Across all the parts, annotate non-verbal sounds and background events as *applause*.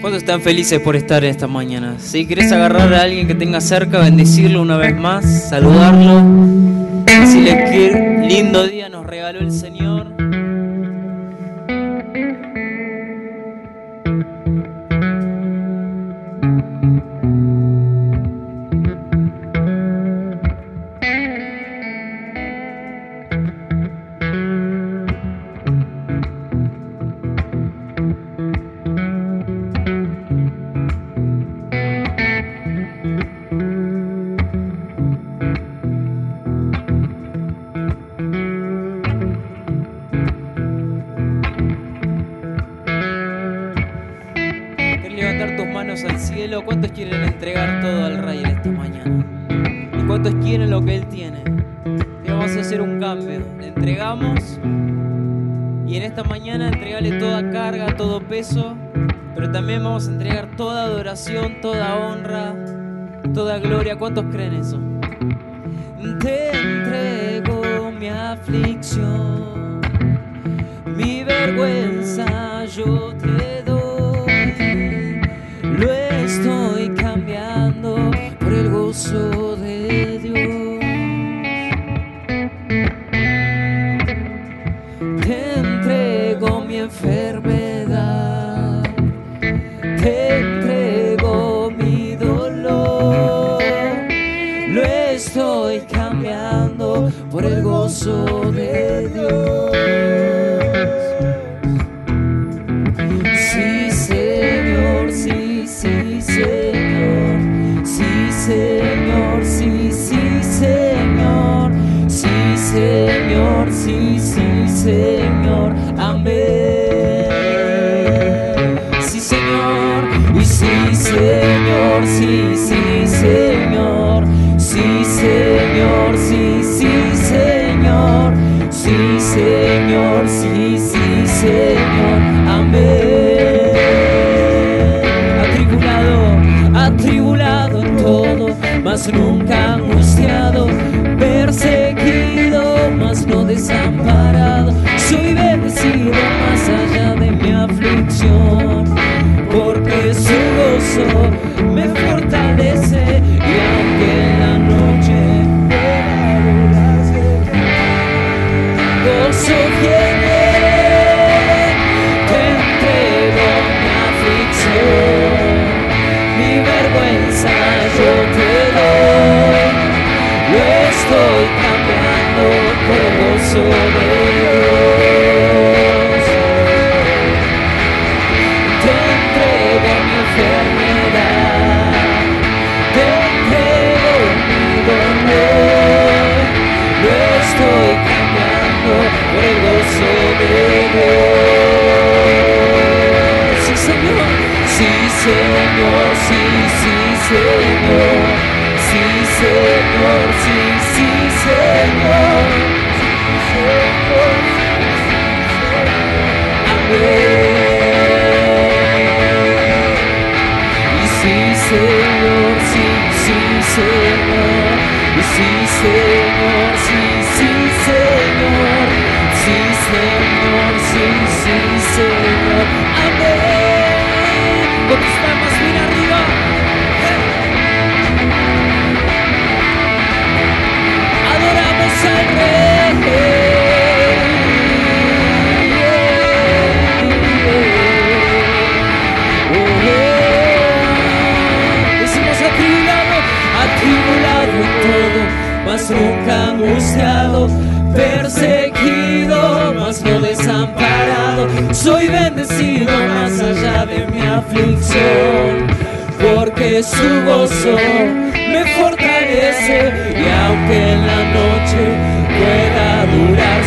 ¿Cuántos están felices por estar en esta mañana? Si querés agarrar a alguien que tenga cerca, bendecirlo una vez más, saludarlo, decirle que lindo día nos regaló el Señor.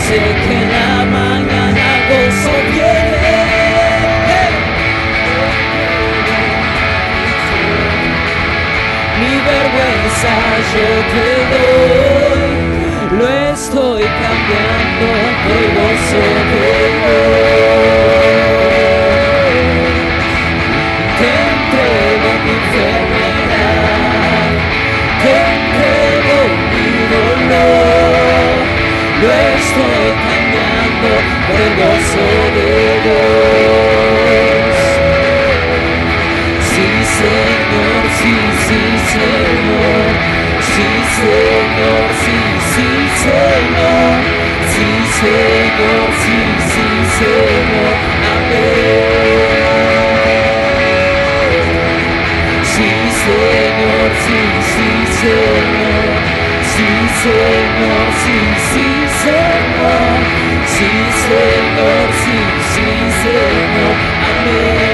sé que en la mañana gozo viene. Mi vergüenza yo te doy, lo estoy cambiando por gozo. el gozo de Dios. Sí, Señor, sí, sí, Señor. Sí, Señor, sí, sí, Señor. Sí, Señor, sí, sí, Señor. Amén. Sí, Señor, sí, sí, Señor. Señor, sí, sí, Señor. Sí, Señor, sí, sí, Señor. Amén.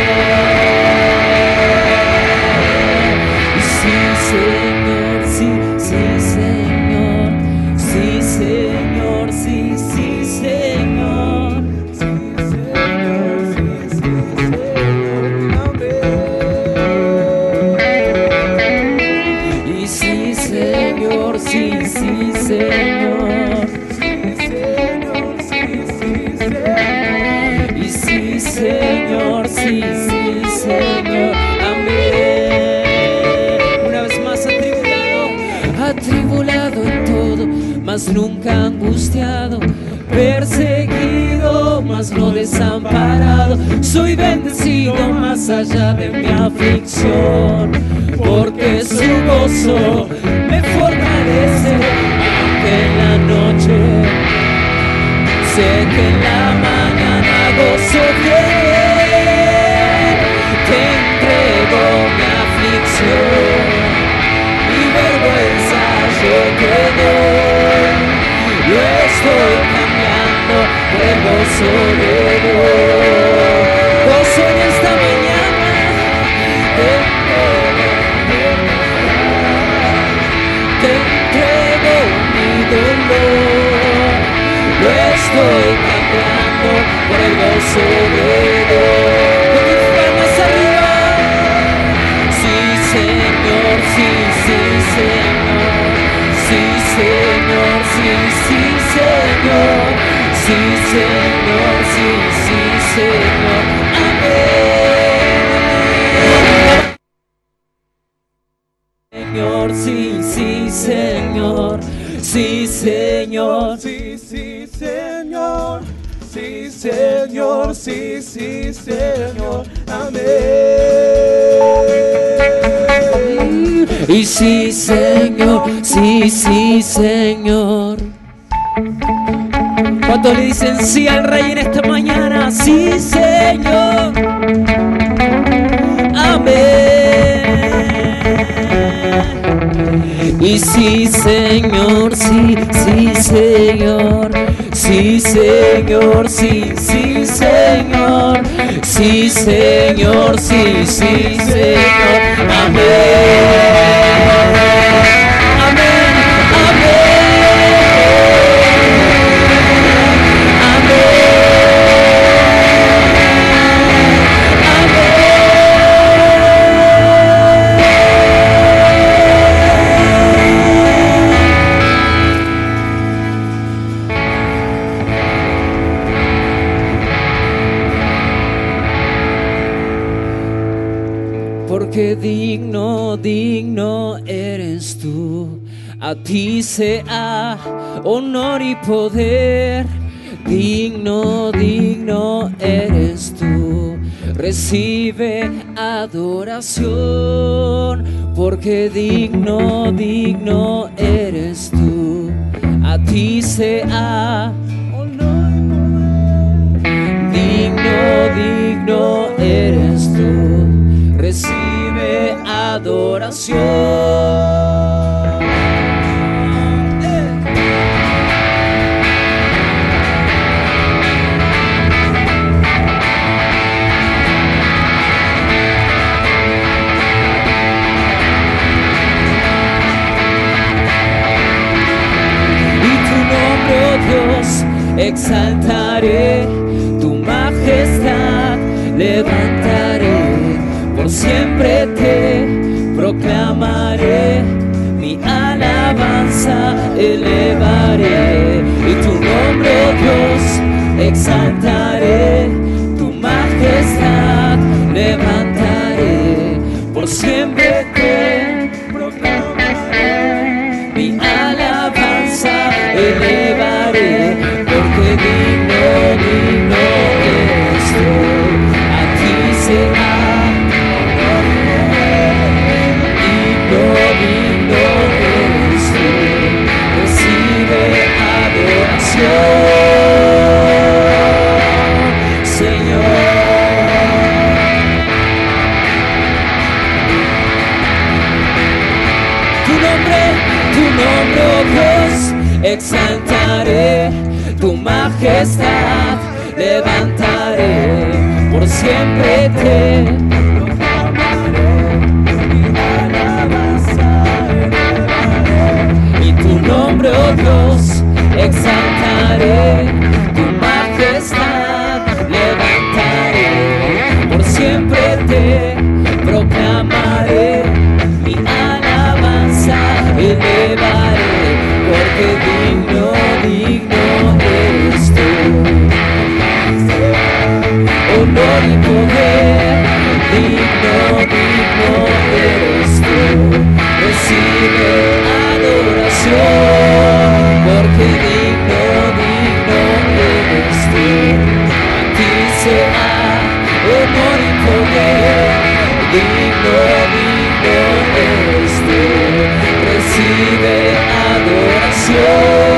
Mas nunca angustiado. Perseguido, mas no desamparado. Soy bendecido más allá de mi aflicción, porque su gozo me fortalece, aunque en la noche Sé que en la mañana gozo estoy cambiando el gozo de Dios. Gozo en esta mañana, te entrego te entrego mi dolor. Lo estoy cambiando por el gozo Señor. Sí, Señor, sí, sí, Señor. Amén. Señor, sí, sí, Señor. Sí, Señor. Sí, sí, Señor. Sí, Señor. Sí, sí, Señor. Amén. Y sí, Señor, sí, sí, Señor. Sí al Rey en esta mañana, sí, Señor. Amén. Y sí, Señor, sí, sí, Señor. Sí, Señor, sí, sí, Señor. Sí, Señor, sí, sí, Señor. Amén. A ti sea honor y poder. Digno, digno eres tú. Recibe adoración. Porque digno, digno eres tú. A ti sea honor y poder. Digno, digno eres tú. Recibe adoración. Exaltaré, tu majestad levantaré, por siempre te proclamaré, mi alabanza elevaré, y tu nombre, Dios, exaltaré, tu majestad levantaré, por siempre Señor, Tu nombre, tu nombre, oh Dios, exaltaré. Tu majestad, levantaré, por siempre te day. y de adoración.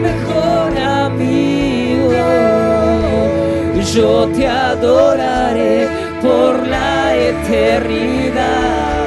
mejor amigo. Yo te adoraré por la eternidad.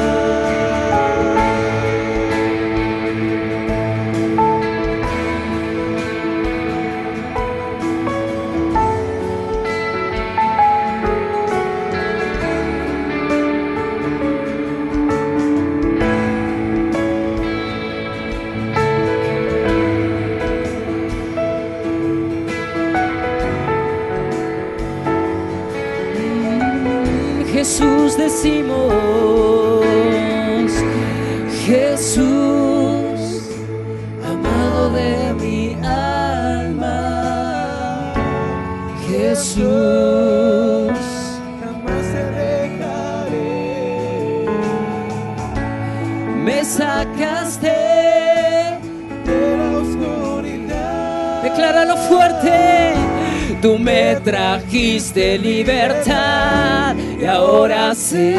Tú me trajiste libertad y ahora sé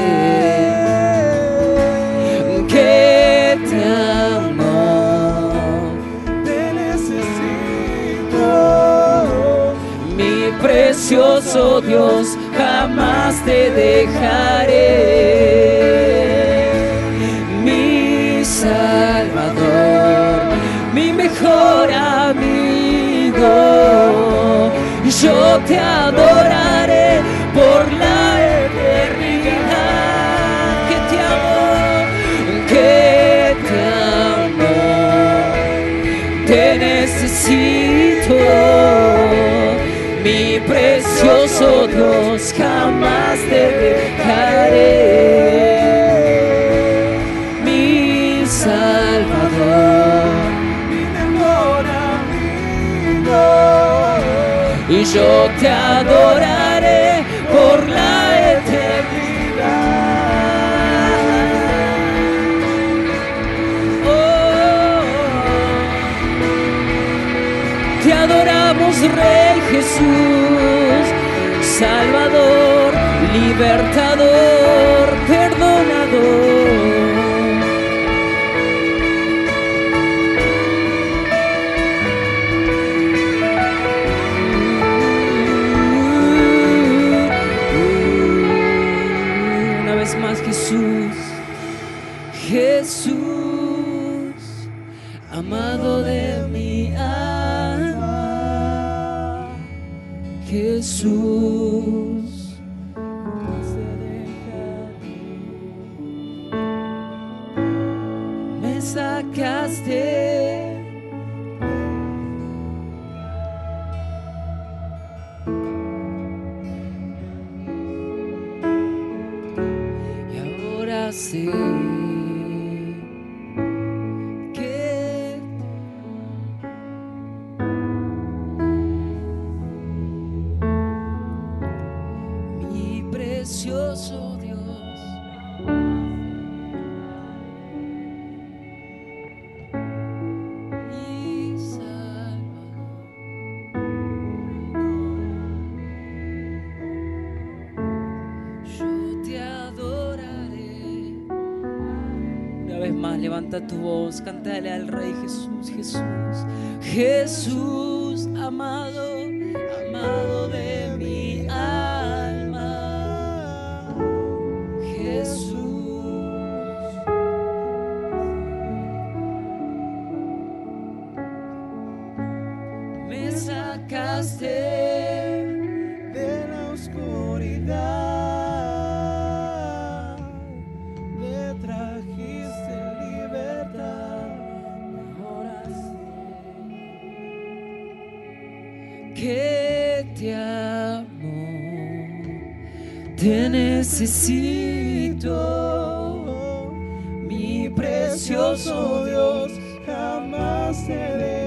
que te amo. Te necesito. Mi precioso Dios, jamás te dejaré. Mi Salvador, mi mejor amigo yo te adoraré por la eternidad. Que te amo, que te amo, te necesito. Mi precioso Dios, jamás te dejaré. yo te adoraré por la eternidad. Oh, te adoramos, Rey Jesús, Salvador, libertad. te amo, te necesito, mi precioso Dios, jamás te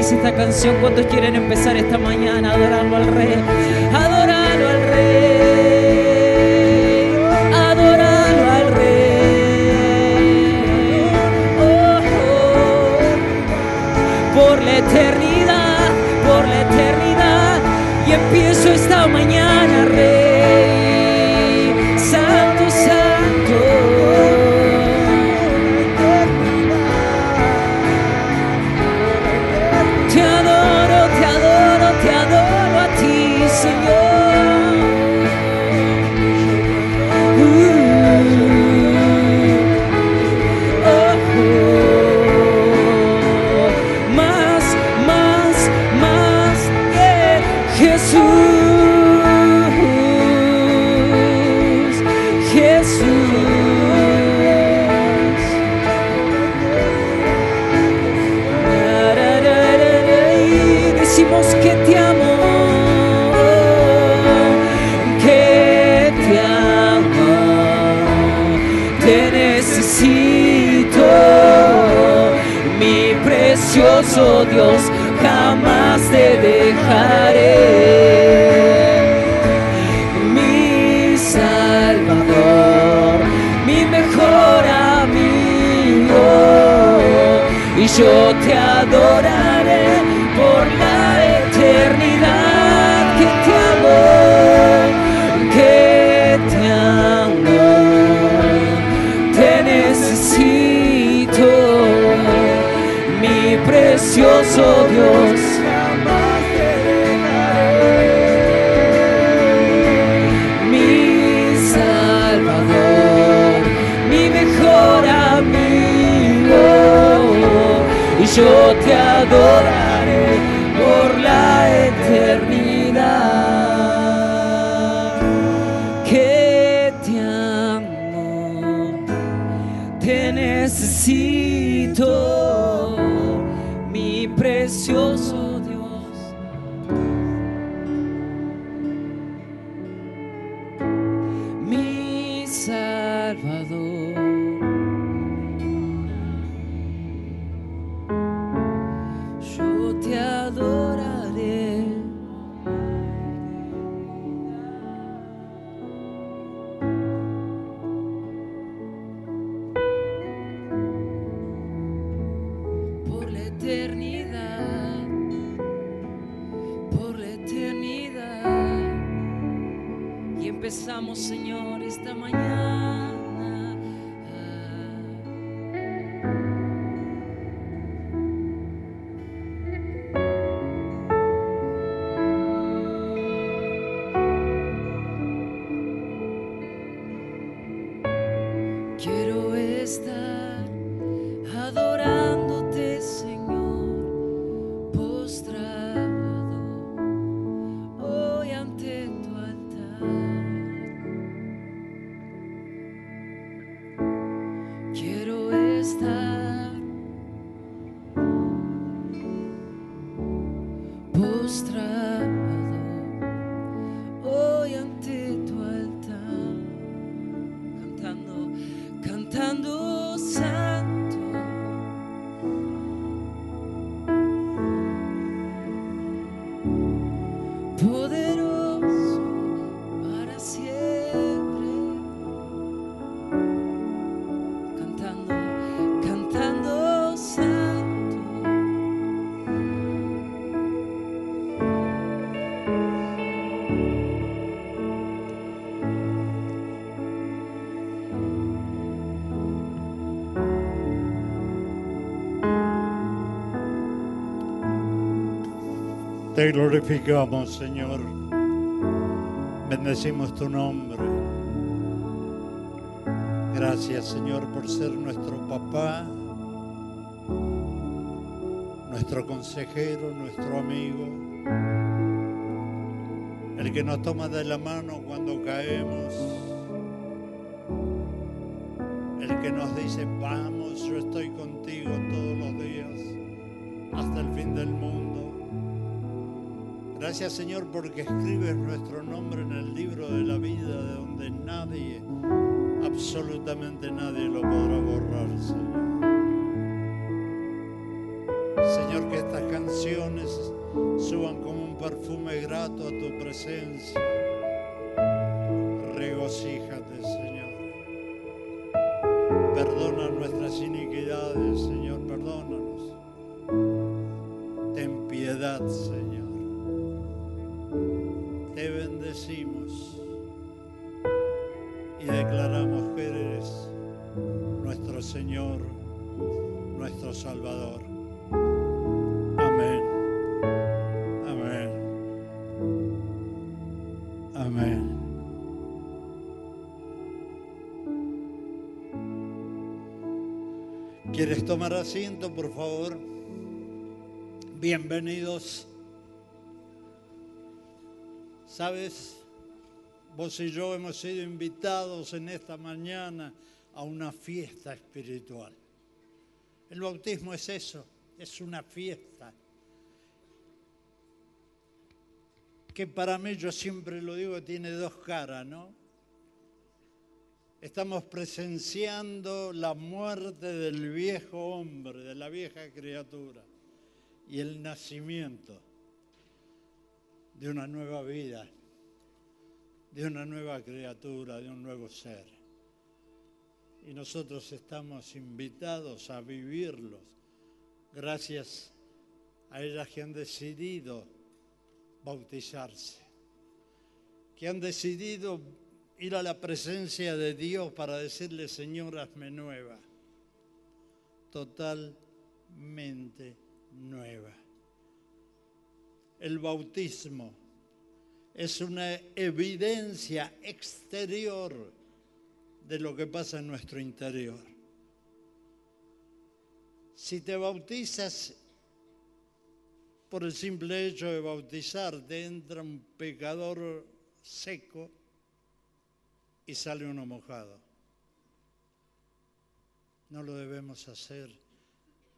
esta canción? ¿Cuántos quieren empezar esta mañana? Dios, jamás te dejaré. Mi Salvador, mi mejor amigo, y yo te Señor, esta mañana. Te glorificamos, Señor. Bendecimos tu nombre. Gracias, Señor, por ser nuestro papá, nuestro consejero, nuestro amigo, el que nos toma de la mano cuando caemos, el que nos dice, vamos, Gracias Señor porque escribes nuestro nombre en el libro de la vida de donde nadie, absolutamente nadie lo podrá borrar, Señor. Señor, que estas canciones suban como un perfume grato a tu presencia. Tomar asiento, por favor? Bienvenidos. Sabes, vos y yo hemos sido invitados en esta mañana a una fiesta espiritual. El bautismo es eso, es una fiesta. Que para mí, yo siempre lo digo, tiene dos caras, ¿no? Estamos presenciando la muerte del viejo hombre, de la vieja criatura, y el nacimiento de una nueva vida, de una nueva criatura, de un nuevo ser. Y nosotros estamos invitados a vivirlos gracias a ellas que han decidido bautizarse, que han decidido ir a la presencia de Dios para decirle, Señor, hazme nueva, totalmente nueva. El bautismo es una evidencia exterior de lo que pasa en nuestro interior. Si te bautizas por el simple hecho de bautizarte, entra un pecador seco, y sale uno mojado. No lo debemos hacer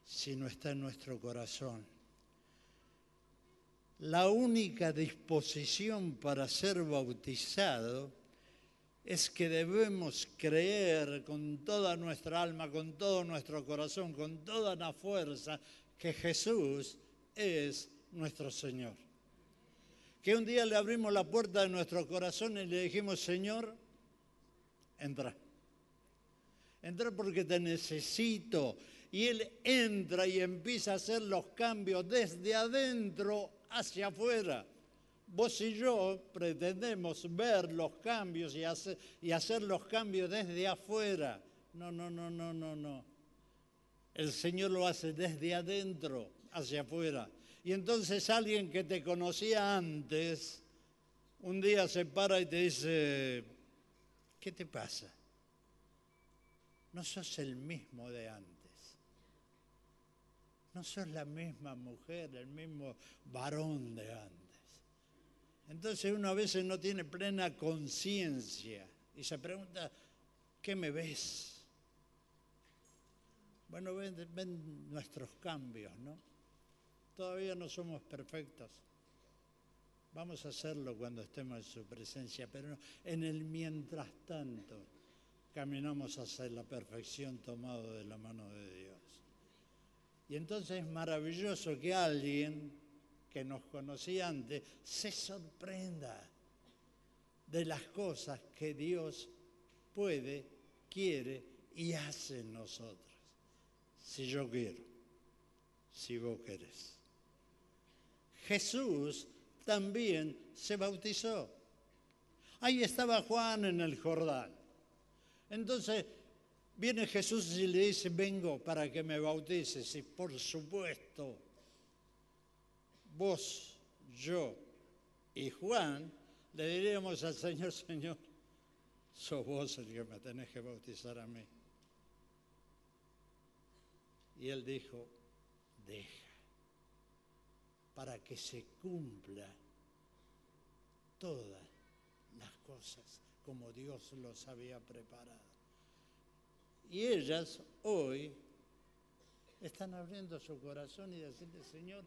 si no está en nuestro corazón. La única disposición para ser bautizado es que debemos creer con toda nuestra alma, con todo nuestro corazón, con toda la fuerza, que Jesús es nuestro Señor. Que un día le abrimos la puerta de nuestro corazón y le dijimos, Señor, entra. Entra porque te necesito. Y Él entra y empieza a hacer los cambios desde adentro hacia afuera. Vos y yo pretendemos ver los cambios y hacer, y hacer los cambios desde afuera. No, no, no, no, no, no. El Señor lo hace desde adentro hacia afuera. Y entonces alguien que te conocía antes, un día se para y te dice, ¿Qué te pasa? No sos el mismo de antes. No sos la misma mujer, el mismo varón de antes. Entonces uno a veces no tiene plena conciencia y se pregunta, ¿qué me ves? Bueno, ven, ven, nuestros cambios, ¿no? Todavía no somos perfectos. Vamos a hacerlo cuando estemos en su presencia, pero en el mientras tanto caminamos hacia la perfección tomado de la mano de Dios. Y entonces es maravilloso que alguien que nos conocía antes se sorprenda de las cosas que Dios puede, quiere y hace en nosotros. Si yo quiero, si vos querés. Jesús también se bautizó. Ahí estaba Juan en el Jordán. Entonces viene Jesús y le dice, vengo para que me bautices. Y por supuesto, vos, yo y Juan le diríamos al Señor, Señor, sos vos el que me tenés que bautizar a mí. Y él dijo, deja para que se cumpla todas las cosas como Dios los había preparado. Y ellas hoy están abriendo su corazón y decirle, Señor,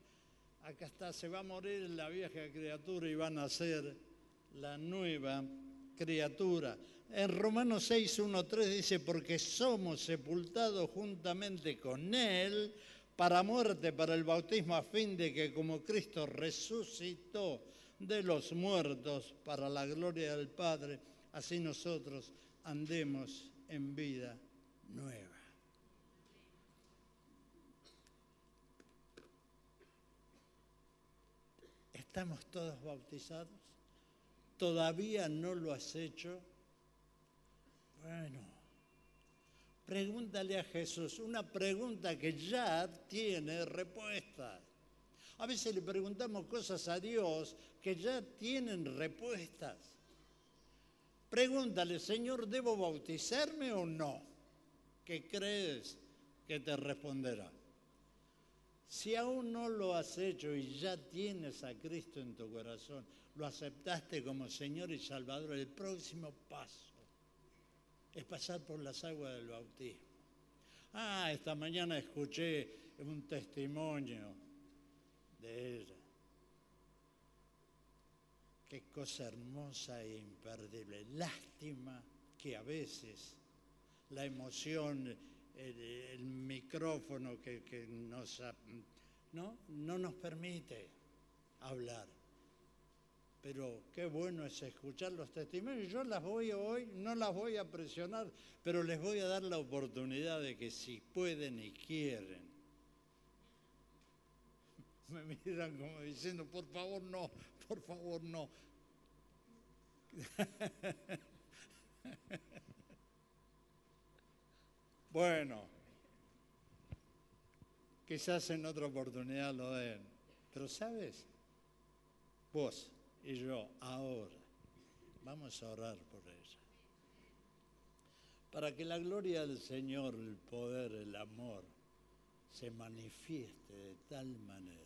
acá está, se va a morir la vieja criatura y van a ser la nueva criatura. En Romanos 6, 1, 3 dice, porque somos sepultados juntamente con Él para muerte, para el bautismo, a fin de que como Cristo resucitó de los muertos para la gloria del Padre, así nosotros andemos en vida nueva. ¿Estamos todos bautizados? ¿Todavía no lo has hecho? Bueno, Pregúntale a Jesús una pregunta que ya tiene respuesta. A veces le preguntamos cosas a Dios que ya tienen respuestas. Pregúntale, Señor, ¿debo bautizarme o no? ¿Qué crees que te responderá? Si aún no lo has hecho y ya tienes a Cristo en tu corazón, lo aceptaste como Señor y Salvador, el próximo paso es pasar por las aguas del bautismo. Ah, esta mañana escuché un testimonio de ella. Qué cosa hermosa e imperdible. Lástima que a veces la emoción, el, el micrófono que, que nos, ¿no? no nos permite hablar. Pero qué bueno es escuchar los testimonios. Yo las voy hoy, no las voy a presionar, pero les voy a dar la oportunidad de que si pueden y quieren, *laughs* me miran como diciendo, por favor no, por favor no. *laughs* Bueno, quizás en otra oportunidad lo den, pero sabes, vos y yo ahora vamos a orar por ella. Para que la gloria del Señor, el poder, el amor, se manifieste de tal manera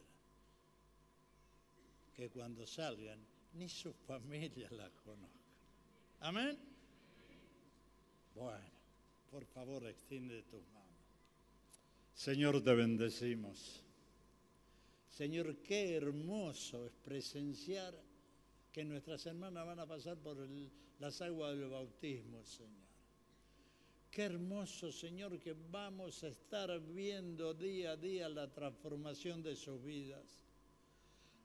que cuando salgan ni su familia la conozcan. Amén. Bueno, por favor, extiende tus manos. Señor, te bendecimos. Señor, qué hermoso es presenciar que nuestras hermanas van a pasar por las aguas del bautismo, Señor. Qué hermoso, Señor, que vamos a estar viendo día a día la transformación de sus vidas.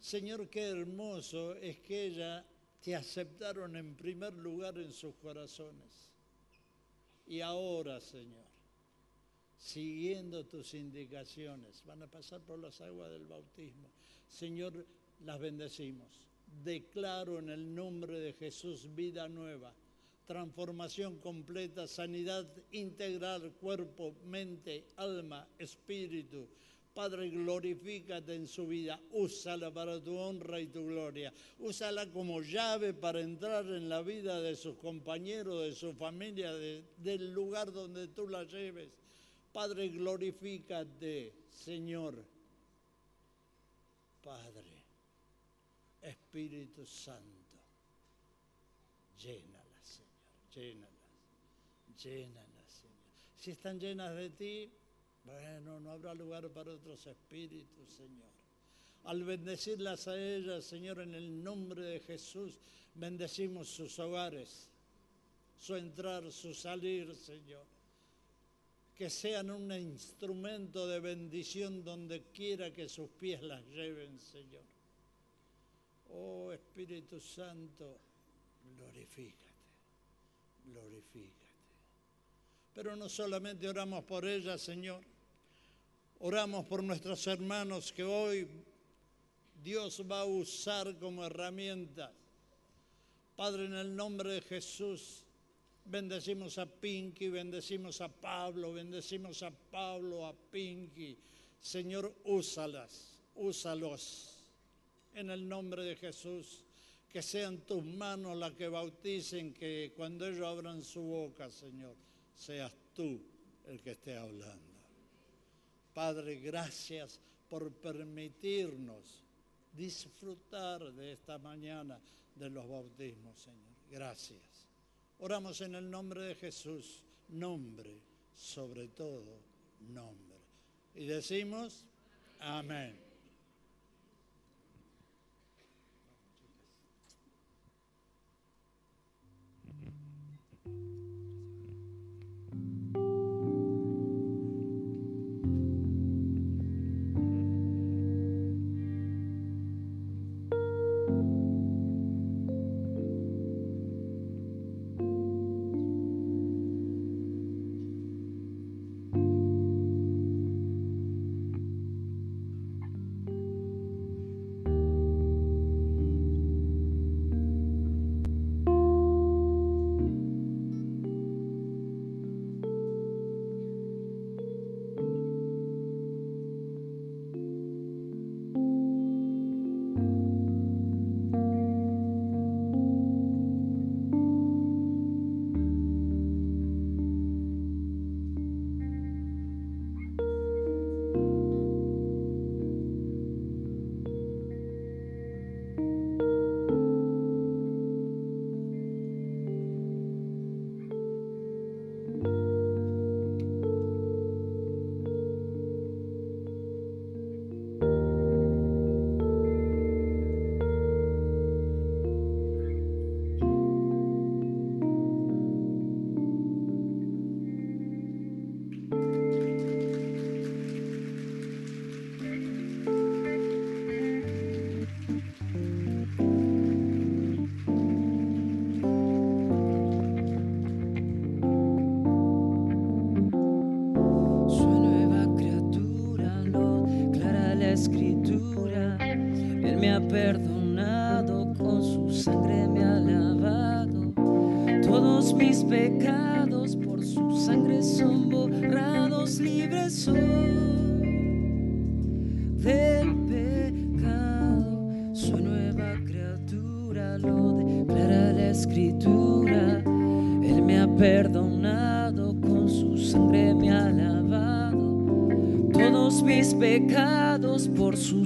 Señor, qué hermoso es que ella te aceptaron en primer lugar en sus corazones. Y ahora, Señor, siguiendo tus indicaciones, van a pasar por las aguas del bautismo. Señor, las bendecimos. Declaro en el nombre de Jesús vida nueva, transformación completa, sanidad integral, cuerpo, mente, alma, espíritu. Padre, glorifícate en su vida, úsala para tu honra y tu gloria. Úsala como llave para entrar en la vida de sus compañeros, de su familia, de- del lugar donde tú la lleves. Padre, glorifícate, Señor. Padre, Espíritu Santo, llénalas, Señor, llénalas, llénalas, Señor. Si están llenas de ti, bueno, no habrá lugar para otros espíritus, Señor. Al bendecirlas a ellas, Señor, en el nombre de Jesús, bendecimos sus hogares, su entrar, su salir, Señor que sean un instrumento de bendición donde quiera que sus pies las lleven, Señor. Oh Espíritu Santo, glorifícate, glorifícate. Pero no solamente oramos por ella, Señor, oramos por nuestros hermanos que hoy Dios va a usar como herramienta. Padre, en el nombre de Jesús, Bendecimos a Pinky, bendecimos a Pablo, bendecimos a Pablo, a Pinky. Señor, úsalas, úsalos. En el nombre de Jesús, que sean tus manos las que bauticen, que cuando ellos abran su boca, Señor, seas tú el que esté hablando. Padre, gracias por permitirnos disfrutar de esta mañana de los bautismos, Señor. Gracias. Oramos en el nombre de Jesús, nombre, sobre todo nombre. Y decimos, amén.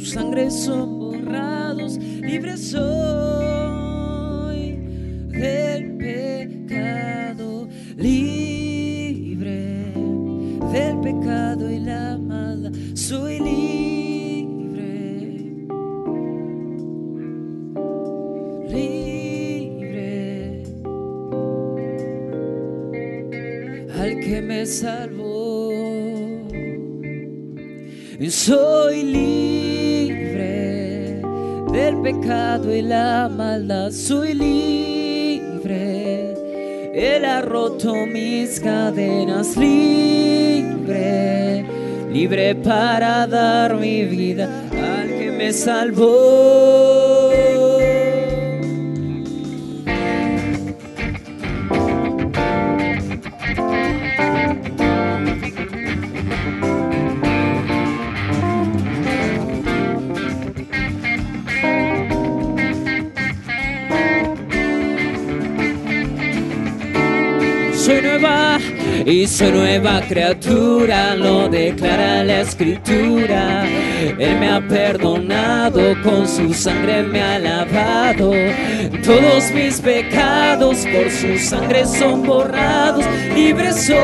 Sangre son roto mis cadenas. Libre. Libre para dar mi vida al que me salvó. Nueva criatura, lo declara la escritura. Él me ha perdonado, con su sangre me ha lavado. Todos mis pecados por su sangre son borrados, libre soy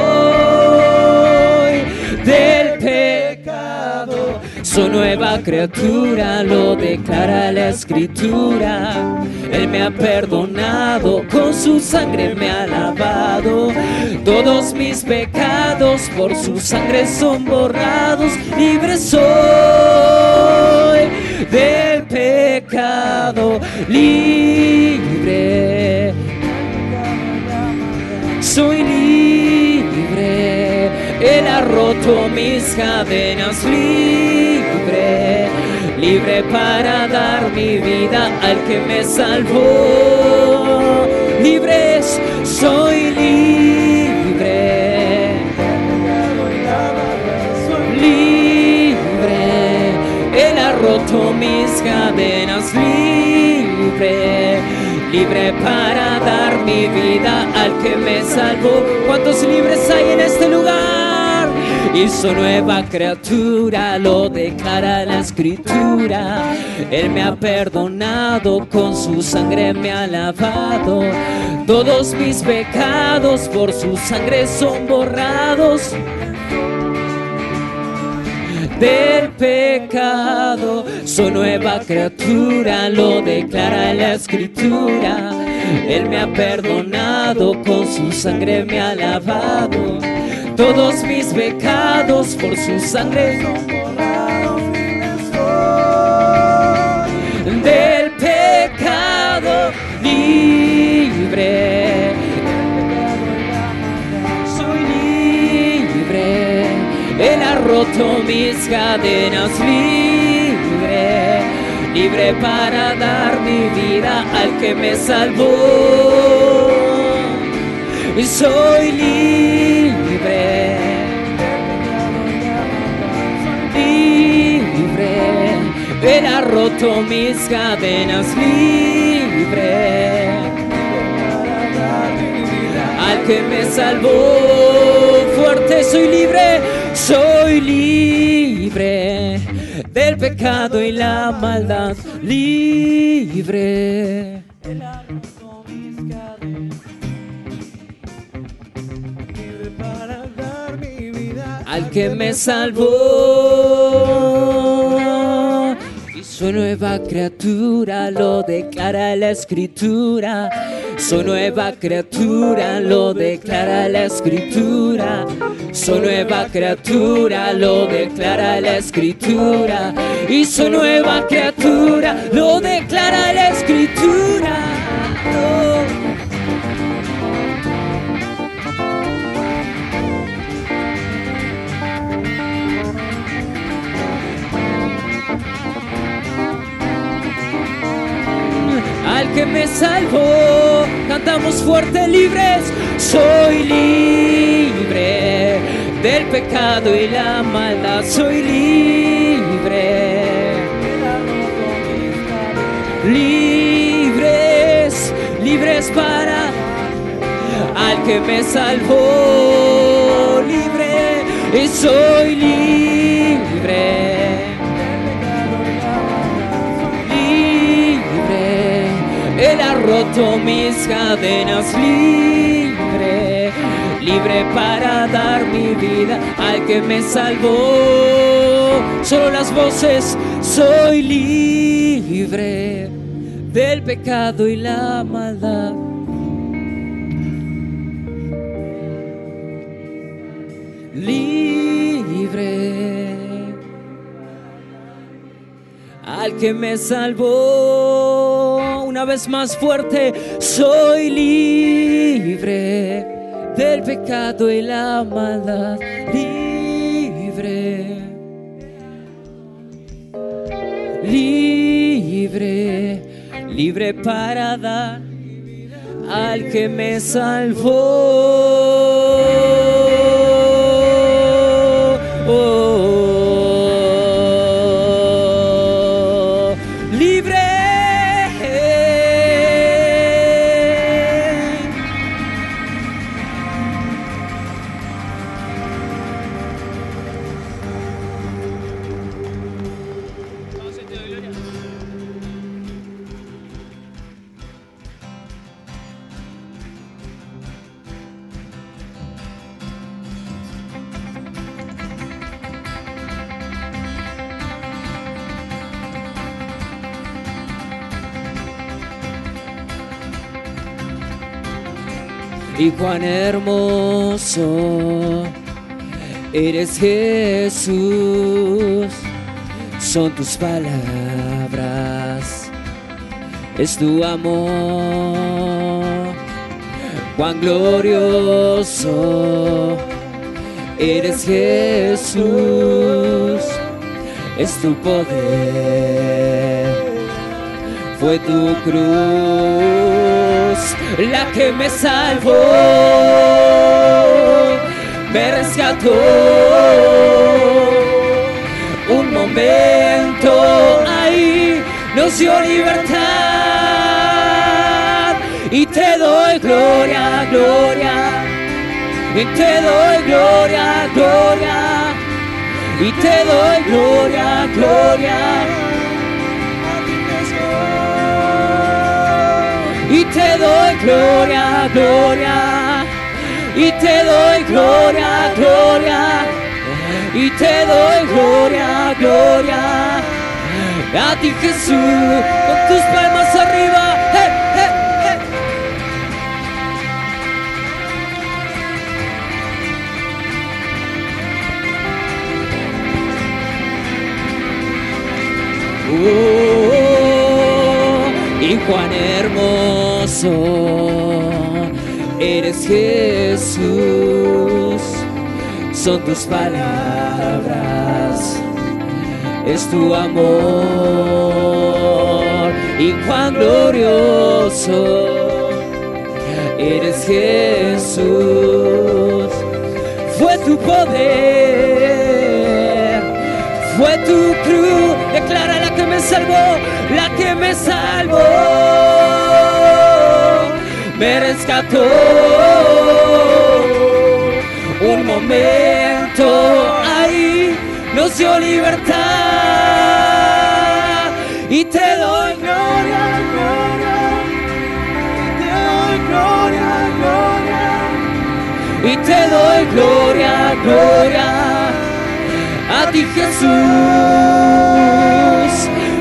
pecado. Soy nueva criatura, lo declara la escritura. Él me ha perdonado, con su sangre me ha lavado. Todos mis pecados por su sangre son borrados. Libre soy del pecado, libre. Soy libre, Él ha roto mis cadenas, libre, libre para dar mi vida al que me salvó. Libres, soy libre, libre, Él ha roto mis cadenas, libre, libre para dar mi vida al que me salvó. ¿Cuántos libres hay en este lugar? Su nueva criatura lo declara la escritura. Él me ha perdonado, con su sangre me ha lavado. Todos mis pecados por su sangre son borrados del pecado. Soy nueva criatura, lo declara la escritura. Él me ha perdonado, con su sangre me ha lavado. Todos mis pecados por su sangre libre. Soy libre, Él ha roto mis cadenas, libre, libre para dar mi vida al que me salvó. Soy libre, libre, Él ha roto mis cadenas, libre que me salvó. Fuerte, soy libre, soy libre del pecado y la maldad. Libre. Al que me salvó. Y soy nueva criatura, lo declara la escritura. Soy nueva criatura, lo declara la escritura. Soy nueva criatura, lo declara la escritura. Y soy nueva criatura, lo declara la escritura. Me salvó. Cantamos fuerte, libres, soy libre del pecado y la maldad, soy libre. Libres, libres para al que me salvó, libre, y soy libre. Roto mis cadenas, libre, libre para dar mi vida al que me salvó. Solo las voces, soy libre del pecado y la maldad. Al que me salvó. Una vez más fuerte soy libre del pecado y la maldad. Libre. Libre. Libre para dar al que me salvó. Cuán hermoso eres Jesús. Son tus palabras, es tu amor, cuán glorioso eres Jesús, es tu poder fue tu cruz la que me salvó, me rescató. Un momento ahí nos dio libertad y te doy gloria, gloria, y te doy gloria, gloria, y te doy gloria, gloria. Te doy gloria, gloria, y te doy gloria, gloria, y te doy gloria, gloria. A ti Jesús, con tus palmas arriba. ¡eh, eh, eh! Oh, y cuán eres Jesús, son tus palabras, es tu amor. Y cuán glorioso. Eres Jesús, fue tu poder, fue tu cruz, declara la que me salvó, la que me salvó, me rescató. Un momento ahí nos dio libertad y te doy gloria, gloria, te doy gloria, gloria y te doy gloria, gloria a ti Jesús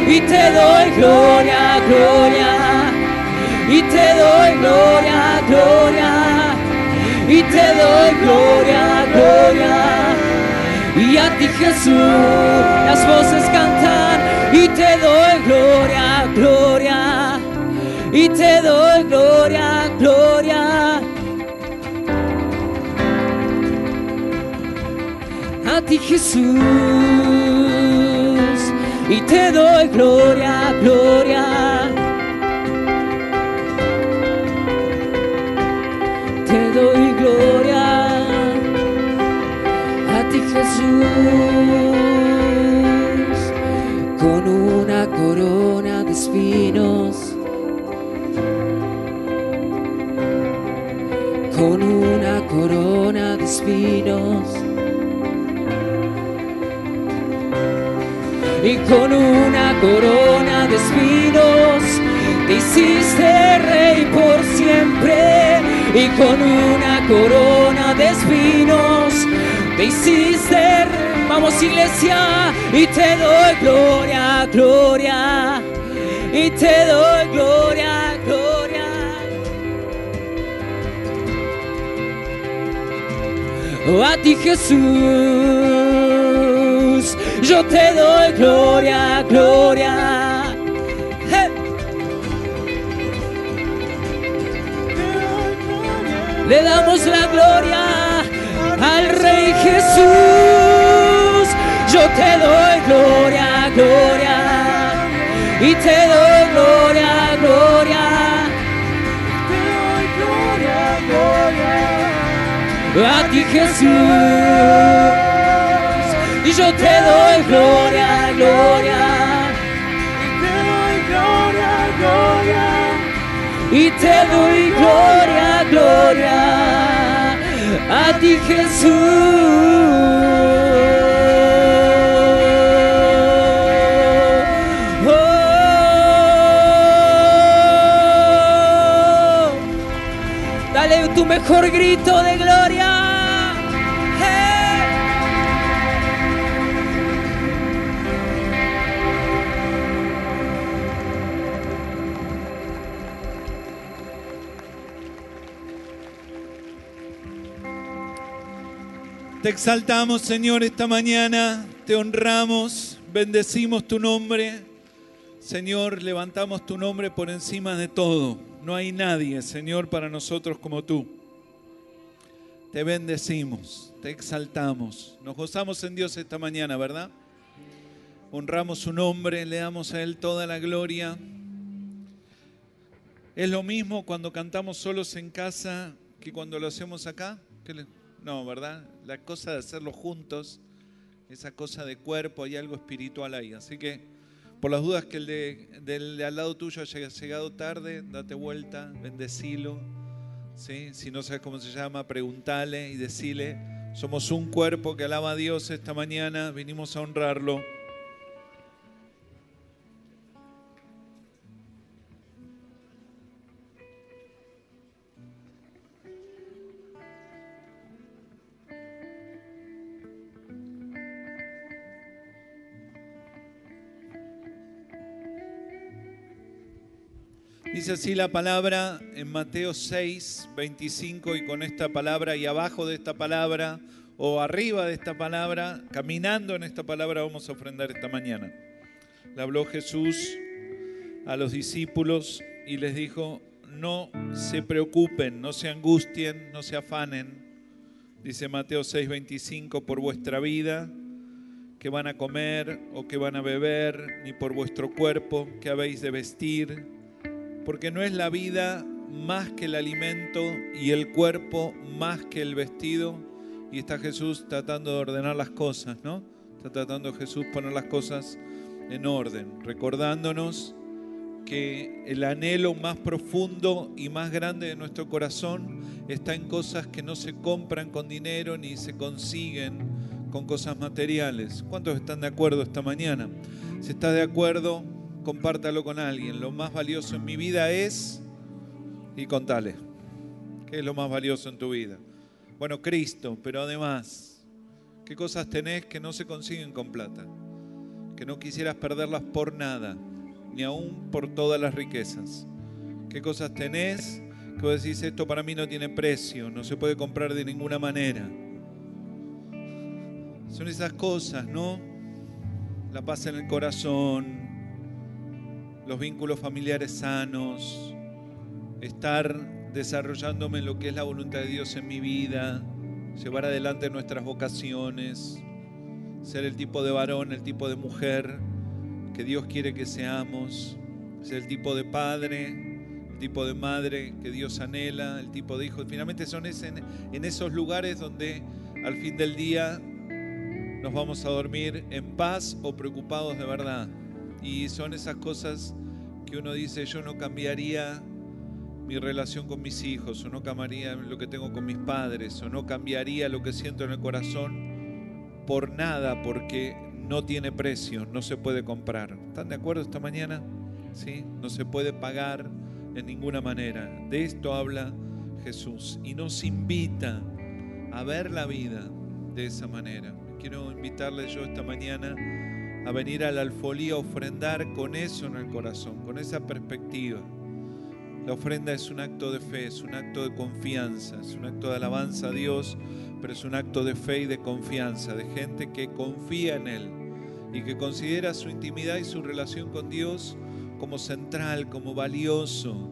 y te doy gloria, gloria doy gloria, gloria y te doy gloria, gloria. Y a ti Jesús las voces cantan y te doy gloria, gloria y te doy gloria, gloria. A ti Jesús y te doy gloria, gloria con una corona de espinos te hiciste rey por siempre. Y con una corona de espinos te hiciste rey. Vamos iglesia y te doy gloria, gloria. Y te doy gloria, gloria. A ti Jesús, yo te doy gloria, gloria. Le damos la gloria al Rey Jesús. Yo te doy gloria, gloria. Y te doy gloria, gloria. Te doy gloria, gloria. A ti Jesús. Y yo te doy gloria, gloria. Y te doy gloria, gloria a ti Jesús. Oh. Dale tu mejor grito Te exaltamos, Señor, esta mañana, te honramos, bendecimos tu nombre. Señor, levantamos tu nombre por encima de todo. No hay nadie, Señor, para nosotros como tú. Te bendecimos, te exaltamos. Nos gozamos en Dios esta mañana, ¿verdad? Honramos su nombre, le damos a Él toda la gloria. Es lo mismo cuando cantamos solos en casa que cuando lo hacemos acá. ¿Qué le- No, ¿verdad? La cosa de hacerlo juntos, esa cosa de cuerpo, hay algo espiritual ahí. Así que, por las dudas que el de, del de al lado tuyo haya llegado tarde, date vuelta, bendecilo. ¿sí? Si no sabes cómo se llama, preguntale y decile, somos un cuerpo que alaba a Dios esta mañana, vinimos a honrarlo. Dice así la palabra en Mateo 6, 25 y con esta palabra y abajo de esta palabra o arriba de esta palabra, caminando en esta palabra vamos a ofrendar esta mañana. Le habló Jesús a los discípulos y les dijo, no se preocupen, no se angustien, no se afanen. Dice Mateo 6, 25, por vuestra vida, que van a comer o que van a beber, ni por vuestro cuerpo, que habéis de vestir porque no es la vida más que el alimento y el cuerpo más que el vestido. Y está Jesús tratando de ordenar las cosas, ¿no? Está tratando Jesús poner las cosas en orden, recordándonos que el anhelo más profundo y más grande de nuestro corazón está en cosas que no se compran con dinero ni se consiguen con cosas materiales. ¿Cuántos están de acuerdo esta mañana? Si está de acuerdo, compártalo con alguien. Lo más valioso en mi vida es, y contale, ¿qué es lo más valioso en tu vida? Bueno, Cristo, pero además, ¿qué cosas tenés que no se consiguen con plata? Que no quisieras perderlas por nada, ni aún por todas las riquezas. ¿Qué cosas tenés que vos decís, esto para mí no tiene precio, no se puede comprar de ninguna manera? Son esas cosas, ¿no? La paz en el corazón, los vínculos familiares sanos, estar desarrollándome en lo que es la voluntad de Dios en mi vida, llevar adelante nuestras vocaciones, ser el tipo de varón, el tipo de mujer que Dios quiere que seamos, ser el tipo de padre, el tipo de madre que Dios anhela, el tipo de hijo. Finalmente son ese- en esos lugares donde al fin del día nos vamos a dormir en paz o preocupados de verdad. Y son esas cosas que uno dice, yo no cambiaría mi relación con mis hijos, o no cambiaría lo que tengo con mis padres, o no cambiaría lo que siento en el corazón por nada, porque no tiene precio, no se puede comprar. ¿Están de acuerdo esta mañana? ¿Sí? No se puede pagar en ninguna manera. De esto habla Jesús y nos invita a ver la vida de esa manera. Quiero invitarles yo esta mañana a venir al alfolí a ofrendar con eso en el corazón, con esa perspectiva. La ofrenda es un acto de fe, es un acto de confianza, es un acto de alabanza a Dios, pero es un acto de fe y de confianza, de gente que confía en Él y que considera su intimidad y su relación con Dios como central, como valioso.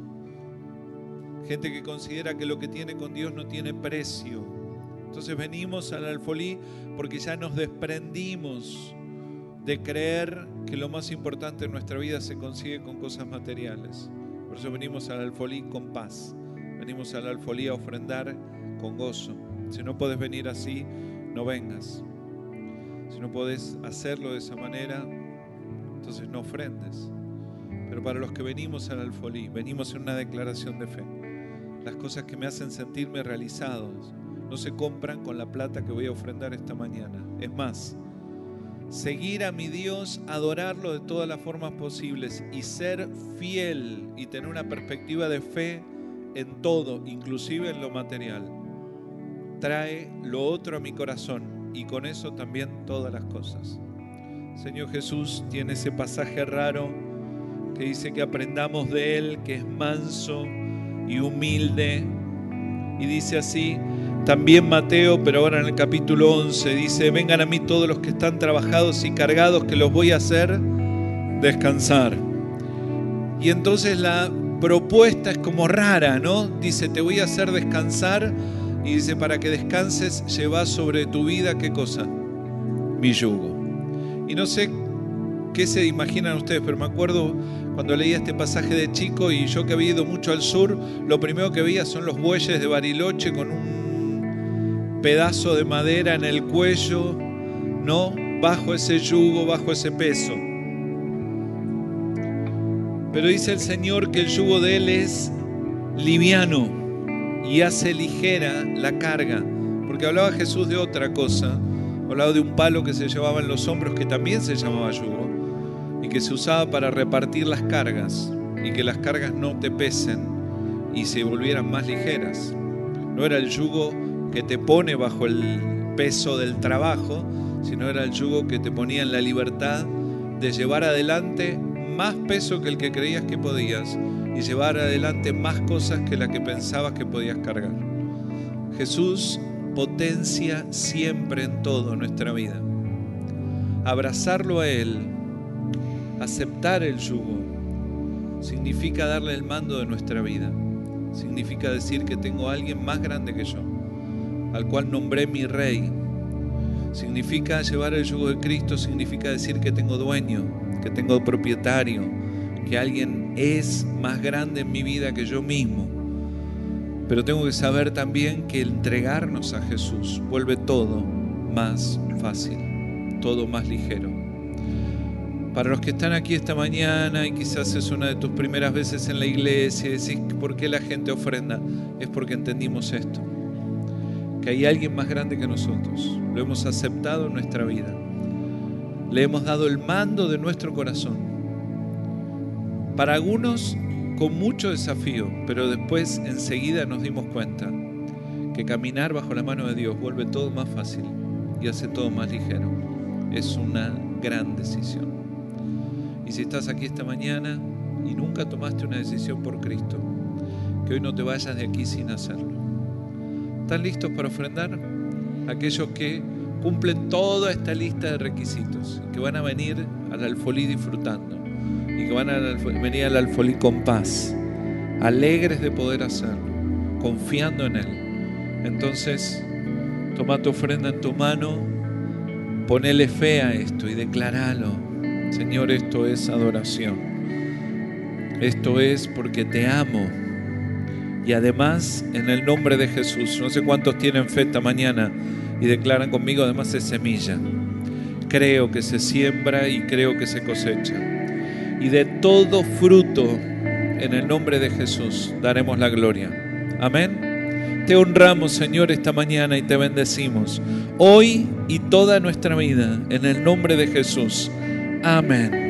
Gente que considera que lo que tiene con Dios no tiene precio. Entonces venimos al alfolí porque ya nos desprendimos de creer que lo más importante en nuestra vida se consigue con cosas materiales. Por eso venimos al alfolí con paz. Venimos al alfolí a ofrendar con gozo. Si no puedes venir así, no vengas. Si no puedes hacerlo de esa manera, entonces no ofrendes. Pero para los que venimos al alfolí, venimos en una declaración de fe. Las cosas que me hacen sentirme realizados no se compran con la plata que voy a ofrendar esta mañana. Es más, seguir a mi Dios, adorarlo de todas las formas posibles y ser fiel y tener una perspectiva de fe en todo, inclusive en lo material, trae lo otro a mi corazón y con eso también todas las cosas. Señor Jesús tiene ese pasaje raro que dice que aprendamos de Él, que es manso y humilde. Y dice así, también Mateo, pero ahora en el capítulo 11, dice, vengan a mí todos los que están trabajados y cargados, que los voy a hacer descansar. Y entonces la propuesta es como rara, ¿no? Dice, te voy a hacer descansar. Y dice, para que descanses, lleva sobre tu vida, ¿qué cosa? Mi yugo. Y no sé qué se imaginan ustedes, pero me acuerdo cuando leía este pasaje de chico y yo que había ido mucho al sur, lo primero que veía son los bueyes de Bariloche con un pedazo de madera en el cuello, ¿no? Bajo ese yugo, bajo ese peso. Pero dice el Señor que el yugo de Él es liviano y hace ligera la carga. Porque hablaba Jesús de otra cosa. Hablaba de un palo que se llevaba en los hombros que también se llamaba yugo y que se usaba para repartir las cargas y que las cargas no te pesen y se volvieran más ligeras. No era el yugo que te pone bajo el peso del trabajo, sino era el yugo que te ponía en la libertad de llevar adelante más peso que el que creías que podías y llevar adelante más cosas que la que pensabas que podías cargar. Jesús potencia siempre en todo nuestra vida. Abrazarlo a Él, aceptar el yugo, significa darle el mando de nuestra vida. Significa decir que tengo a alguien más grande que yo, al cual nombré mi rey. Significa llevar el yugo de Cristo, significa decir que tengo dueño, que tengo propietario, que alguien es más grande en mi vida que yo mismo. Pero tengo que saber también que entregarnos a Jesús vuelve todo más fácil, todo más ligero. Para los que están aquí esta mañana y quizás es una de tus primeras veces en la iglesia y decís, ¿por qué la gente ofrenda? Es porque entendimos esto, que hay alguien más grande que nosotros. Lo hemos aceptado en nuestra vida. Le hemos dado el mando de nuestro corazón. Para algunos con mucho desafío, pero después enseguida nos dimos cuenta que caminar bajo la mano de Dios vuelve todo más fácil y hace todo más ligero. Es una gran decisión. Y si estás aquí esta mañana y nunca tomaste una decisión por Cristo, que hoy no te vayas de aquí sin hacerlo. ¿Están listos para ofrendar? Aquellos que cumplen toda esta lista de requisitos, que van a venir al alfolí disfrutando y que van a venir al alfolí con paz, alegres de poder hacerlo, confiando en Él. Entonces, toma tu ofrenda en tu mano, ponele fe a esto y declaralo Señor, esto es adoración. Esto es porque te amo. Y además, en el nombre de Jesús, no sé cuántos tienen fe esta mañana y declaran conmigo, además es semilla. creo que se siembra y creo que se cosecha. Y de todo fruto, en el nombre de Jesús, daremos la gloria. Amén. Te honramos, Señor, esta mañana y te bendecimos. Hoy y toda nuestra vida, en el nombre de Jesús. Amén.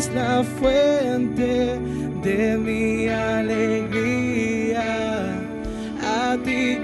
Eres la fuente de mi alegría, a ti.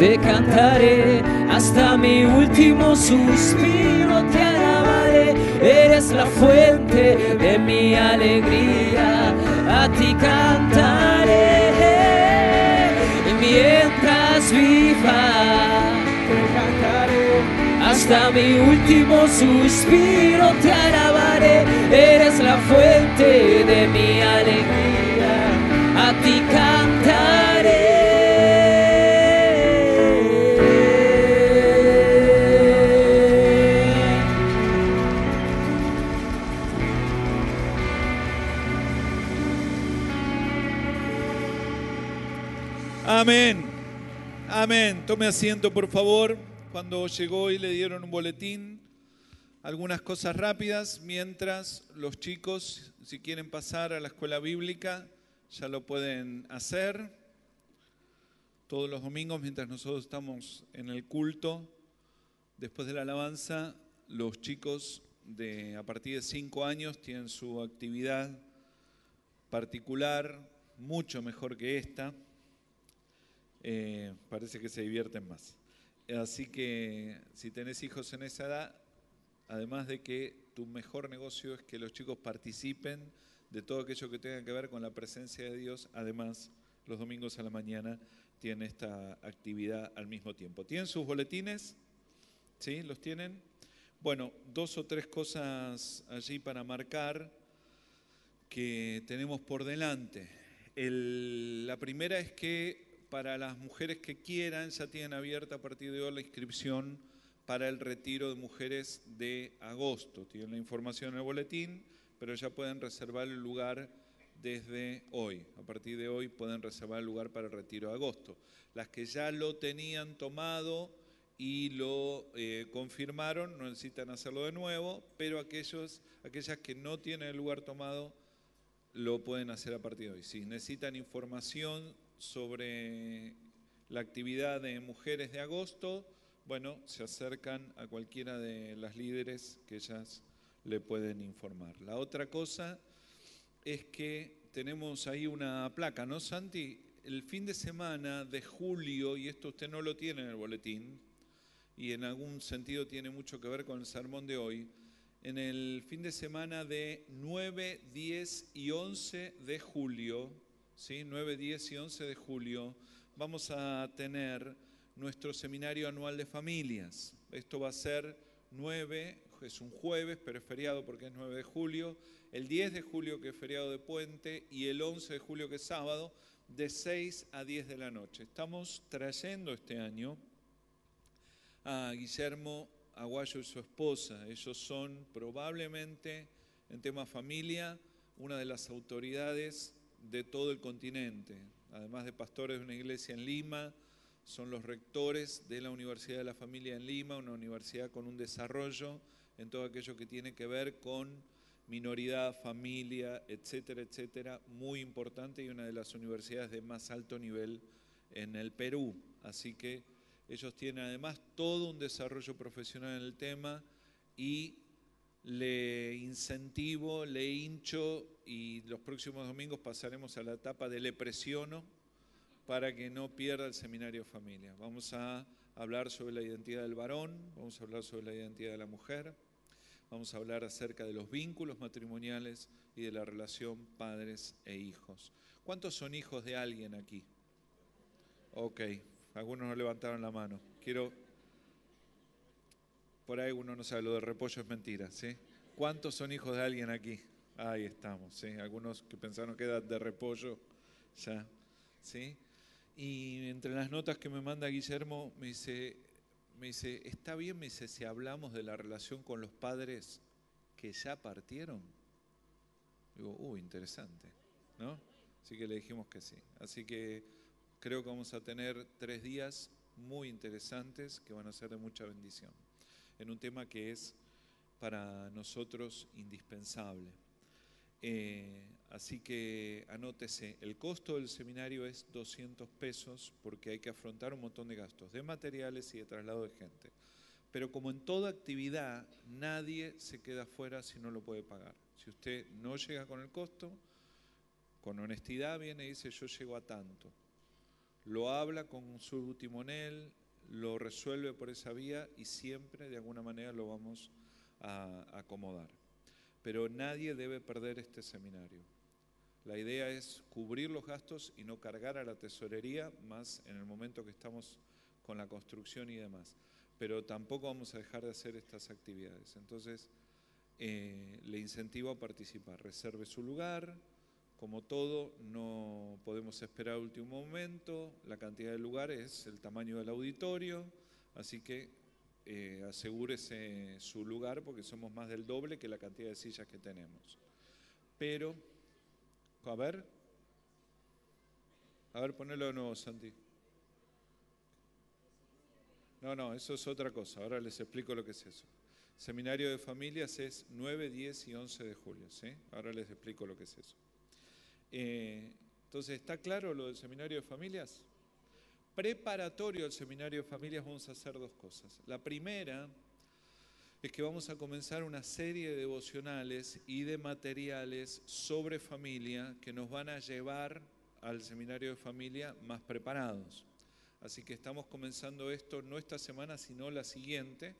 Te cantaré. Hasta mi último suspiro, te alabaré, eres la fuente de mi alegría, a ti cantaré. Mientras viva, te cantaré. Hasta mi último suspiro, te alabaré, eres la fuente de mi alegría, Tome asiento, por favor. Cuando llegó y le dieron un boletín, Algunas cosas rápidas mientras los chicos, si quieren pasar a la escuela bíblica, ya lo pueden hacer. Todos los domingos, mientras nosotros estamos en el culto, después de la alabanza, los chicos de a partir de 5 años tienen su actividad particular, mucho mejor que esta. Eh, parece que se divierten más. Así que si tenés hijos en esa edad, además de que tu mejor negocio es que los chicos participen de todo aquello que tenga que ver con la presencia de Dios, además los domingos a la mañana tienen esta actividad al mismo tiempo. ¿Tienen sus boletines? ¿Sí? ¿Los tienen? Bueno, dos o tres cosas allí para marcar que tenemos por delante. la primera es que para las mujeres que quieran ya tienen abierta a partir de hoy la inscripción para el retiro de mujeres de agosto. Tienen la información en el boletín, pero ya pueden reservar el lugar desde hoy. A partir de hoy pueden reservar el lugar para el retiro de agosto. Las que ya lo tenían tomado y lo eh, confirmaron no necesitan hacerlo de nuevo, pero aquellos, aquellas que no tienen el lugar tomado lo pueden hacer a partir de hoy. Si necesitan información sobre la actividad de mujeres de agosto, bueno, se acercan a cualquiera de las líderes que ellas le pueden informar. La otra cosa es que tenemos ahí una placa, ¿no, Santi? El fin de semana de julio, y esto usted no lo tiene en el boletín, y en algún sentido tiene mucho que ver con el sermón de hoy, en el fin de semana de 9, 10 y 11 de julio, ¿sí? 9, 10 y 11 de julio, vamos a tener nuestro seminario anual de familias. Esto va a ser 9, es un jueves, pero es feriado porque es 9 de julio, el 10 de julio que es feriado de puente y el 11 de julio que es sábado, de 6 a 10 de la noche. Estamos trayendo este año a Guillermo Aguayo y su esposa. Ellos son probablemente en tema familia una de las autoridades de todo el continente, además de pastores de una iglesia en Lima, son los rectores de la Universidad de la Familia en Lima, una universidad con un desarrollo en todo aquello que tiene que ver con minoridad, familia, etcétera, etcétera, muy importante y una de las universidades de más alto nivel en el Perú. Así que ellos tienen además todo un desarrollo profesional en el tema y le incentivo, le hincho y los próximos domingos pasaremos a la etapa de le presiono para que no pierda el seminario familia. Vamos a hablar sobre la identidad del varón, vamos a hablar sobre la identidad de la mujer, vamos a hablar acerca de los vínculos matrimoniales y de la relación padres e hijos. ¿Cuántos son hijos de alguien aquí? Ok, algunos no levantaron la mano. Quiero, por ahí uno no sabe, lo de repollo es mentira, ¿sí? ¿Cuántos son hijos de alguien aquí? Ahí estamos, ¿sí? Algunos que pensaron que era de repollo, ya, ¿sí? Y entre las notas que me manda Guillermo, me dice, me dice, está bien, me dice, si hablamos de la relación con los padres que ya partieron. Digo, uh, interesante, ¿no? Así que le dijimos que sí. Así que creo que vamos a tener tres días muy interesantes que van a ser de mucha bendición. En un tema que es para nosotros indispensable. Eh, así que anótese, el costo del seminario es 200 pesos porque hay que afrontar un montón de gastos de materiales y de traslado de gente. Pero como en toda actividad, nadie se queda fuera si no lo puede pagar. Si usted no llega con el costo, con honestidad viene y dice yo llego a tanto. Lo habla con su timonel, lo resuelve por esa vía y siempre de alguna manera lo vamos a acomodar pero nadie debe perder este seminario. La idea es cubrir los gastos y no cargar a la tesorería más en el momento que estamos con la construcción y demás. Pero tampoco vamos a dejar de hacer estas actividades. Entonces, eh, le incentivo a participar. Reserve su lugar. Como todo, no podemos esperar último momento. La cantidad de lugares, el tamaño del auditorio. Así que eh, asegúrese su lugar porque somos más del doble que la cantidad de sillas que tenemos. Pero, a ver, a ver, ponelo de nuevo, Santi. No, no, eso es otra cosa. Ahora les explico lo que es eso. Seminario de familias es 9, 10 y 11 de julio. ¿sí? Ahora les explico lo que es eso. Eh, entonces, ¿está claro lo del seminario de familias? Preparatorio al seminario de familias vamos a hacer dos cosas. La primera es que vamos a comenzar una serie de devocionales y de materiales sobre familia que nos van a llevar al seminario de familia más preparados. Así que estamos comenzando esto no esta semana, sino la siguiente,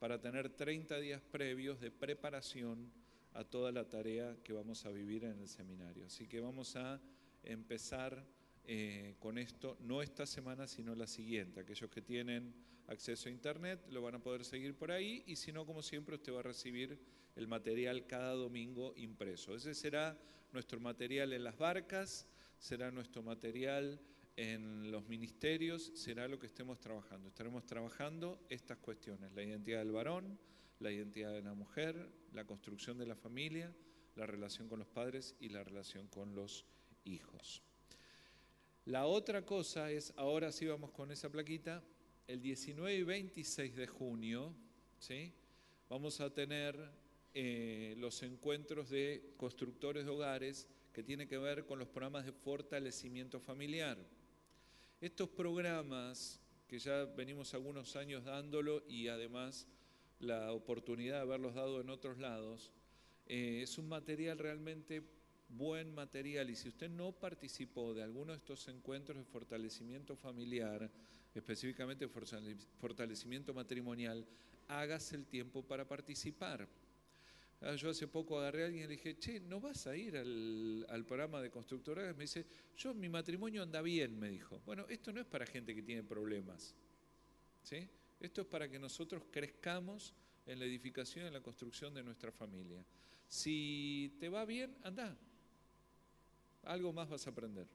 para tener 30 días previos de preparación a toda la tarea que vamos a vivir en el seminario. Así que vamos a empezar eh, con esto, no esta semana, sino la siguiente. Aquellos que tienen acceso a internet lo van a poder seguir por ahí y si no, como siempre, usted va a recibir el material cada domingo impreso. Ese será nuestro material en las barcas, será nuestro material en los ministerios, será lo que estemos trabajando. Estaremos trabajando estas cuestiones, la identidad del varón, la identidad de la mujer, la construcción de la familia, la relación con los padres y la relación con los hijos. La otra cosa es, ahora sí vamos con esa plaquita, el 19 y 26 de junio, ¿sí? vamos a tener eh, los encuentros de constructores de hogares que tienen que ver con los programas de fortalecimiento familiar. Estos programas, que ya venimos algunos años dándolo y además la oportunidad de haberlos dado en otros lados, eh, es un material realmente buen material y si usted no participó de alguno de estos encuentros de fortalecimiento familiar, específicamente fortalecimiento matrimonial, hágase el tiempo para participar. Ah, yo hace poco agarré a alguien y le dije, che, ¿no vas a ir al, programa de constructoras? Me dice, yo, mi matrimonio anda bien, me dijo. Bueno, esto no es para gente que tiene problemas. ¿sí? Esto es para que nosotros crezcamos en la edificación y en la construcción de nuestra familia. Si te va bien, anda. Algo más vas a aprender.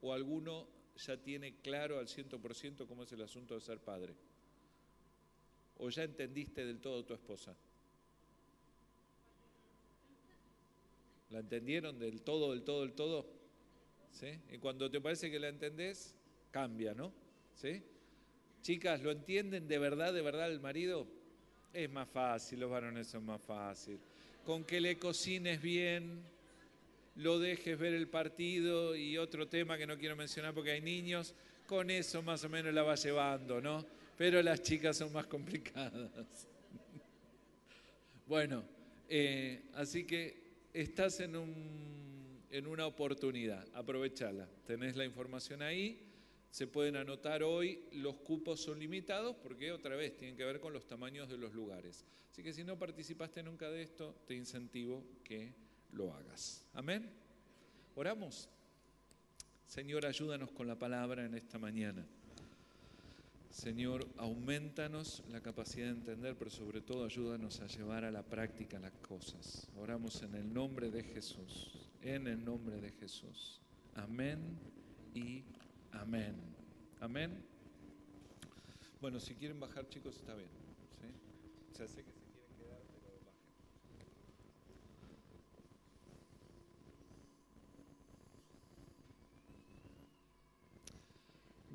O alguno ya tiene claro al 100% cómo es el asunto de ser padre. O ya entendiste del todo tu esposa. ¿La entendieron del todo, del todo, del todo? ¿Sí? Y cuando te parece que la entendés, cambia, ¿no? ¿Sí? Chicas, ¿lo entienden de verdad, de verdad el marido? Es más fácil, los varones son más fácil. Con que le cocines bien, lo dejes ver el partido y otro tema que no quiero mencionar porque hay niños, con eso más o menos la va llevando, ¿no? Pero las chicas son más complicadas. *laughs* Bueno, eh, así que estás en, un, en una oportunidad, aprovechala. Tenés la información ahí, se pueden anotar hoy, los cupos son limitados porque otra vez tienen que ver con los tamaños de los lugares. Así que si no participaste nunca de esto, te incentivo que lo hagas. Amén. Oramos. Señor, ayúdanos con la palabra en esta mañana. Señor, aumentanos la capacidad de entender, pero sobre todo ayúdanos a llevar a la práctica las cosas. Oramos en el nombre de Jesús, en el nombre de Jesús. Amén y amén. Amén. Bueno, si quieren bajar, chicos, está bien. ¿sí? sé que se quieren quedar, pero bajen.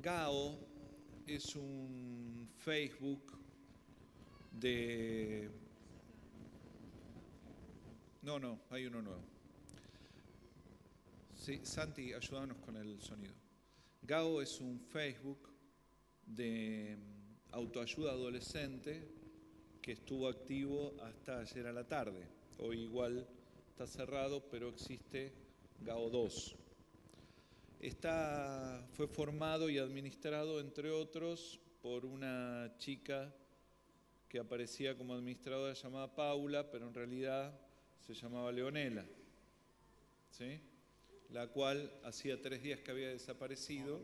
Gao es un Facebook de... No, no, hay uno nuevo. Sí, Santi, ayúdanos con el sonido. Gao es un Facebook de autoayuda adolescente que estuvo activo hasta ayer a la tarde. Hoy igual está cerrado, pero existe Gao 2. Está, fue formado y administrado, entre otros, por una chica que aparecía como administradora llamada Paula, pero en realidad se llamaba Leonela, ¿sí? la cual hacía tres días que había desaparecido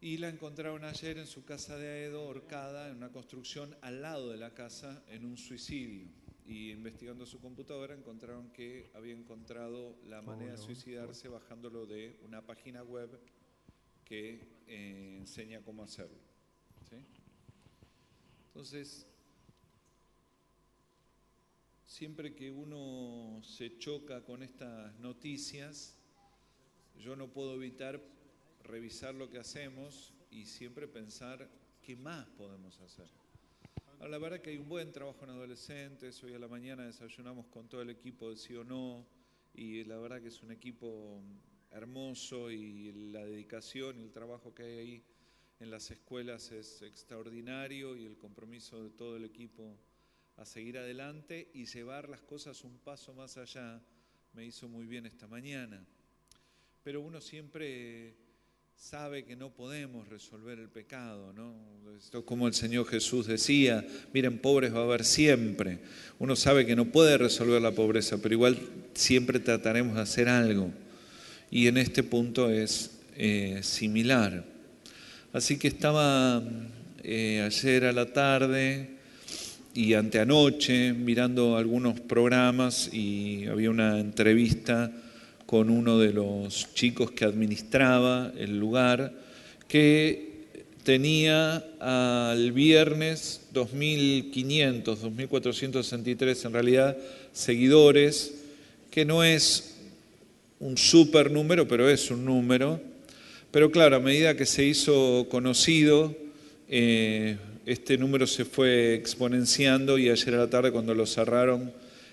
y la encontraron ayer en su casa de Aedo, horcada en una construcción al lado de la casa, en un suicidio y investigando su computadora encontraron que había encontrado la manera de suicidarse bajándolo de una página web que eh, enseña cómo hacerlo. Entonces, siempre que uno se choca con estas noticias, yo no puedo evitar revisar lo que hacemos y siempre pensar qué más podemos hacer. La verdad que hay un buen trabajo en adolescentes. Hoy a la mañana desayunamos con todo el equipo de Sí o No. Y la verdad que es un equipo hermoso y la dedicación y el trabajo que hay ahí en las escuelas es extraordinario y el compromiso de todo el equipo a seguir adelante y llevar las cosas un paso más allá me hizo muy bien esta mañana. Pero uno siempre sabe que no podemos resolver el pecado, ¿no? Esto es como el Señor Jesús decía, miren, pobres va a haber siempre. Uno sabe que no puede resolver la pobreza, pero igual siempre trataremos de hacer algo. Y en este punto es eh, similar. Así que estaba eh, ayer a la tarde y anteanoche mirando algunos programas y había una entrevista con uno de los chicos que administraba el lugar, que tenía al viernes 2.500, 2.463 en realidad seguidores, que no es un super número, pero es un número. Pero claro, a medida que se hizo conocido, eh, este número se fue exponenciando y ayer a la tarde cuando lo cerraron,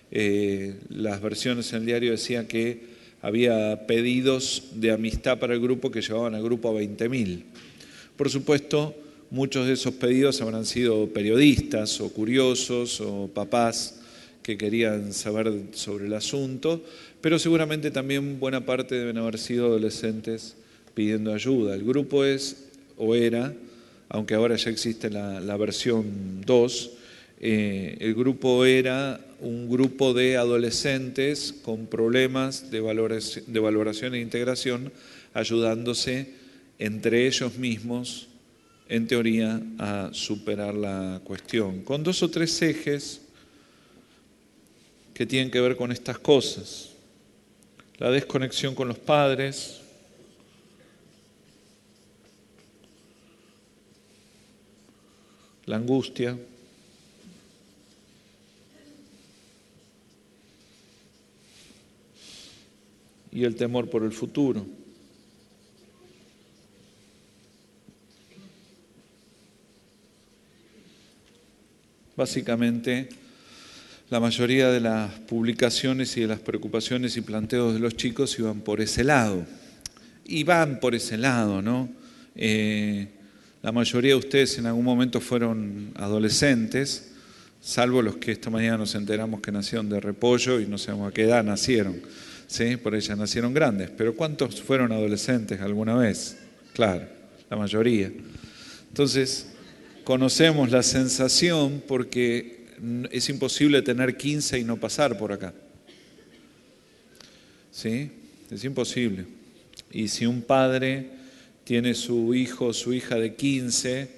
eh, las versiones en el diario decían que había pedidos de amistad para el grupo que llevaban al grupo a 20.000. Por supuesto, muchos de esos pedidos habrán sido periodistas o curiosos o papás que querían saber sobre el asunto, pero seguramente también buena parte deben haber sido adolescentes pidiendo ayuda. El grupo es o era, aunque ahora ya existe la, la versión 2, eh, el grupo era un grupo de adolescentes con problemas de valoración, de valoración e integración, ayudándose entre ellos mismos, en teoría, a superar la cuestión, con dos o tres ejes que tienen que ver con estas cosas. La desconexión con los padres, la angustia, y el temor por el futuro. Básicamente, la mayoría de las publicaciones y de las preocupaciones y planteos de los chicos iban por ese lado. Y van por ese lado, ¿no? Eh, la mayoría de ustedes en algún momento fueron adolescentes, salvo los que esta mañana nos enteramos que nacieron de repollo y no sabemos a qué edad nacieron. ¿Sí? Por ellas nacieron grandes. Pero ¿cuántos fueron adolescentes alguna vez? Claro, la mayoría. Entonces, conocemos la sensación porque es imposible tener 15 y no pasar por acá. ¿Sí? Es imposible. Y si un padre tiene su hijo o su hija de 15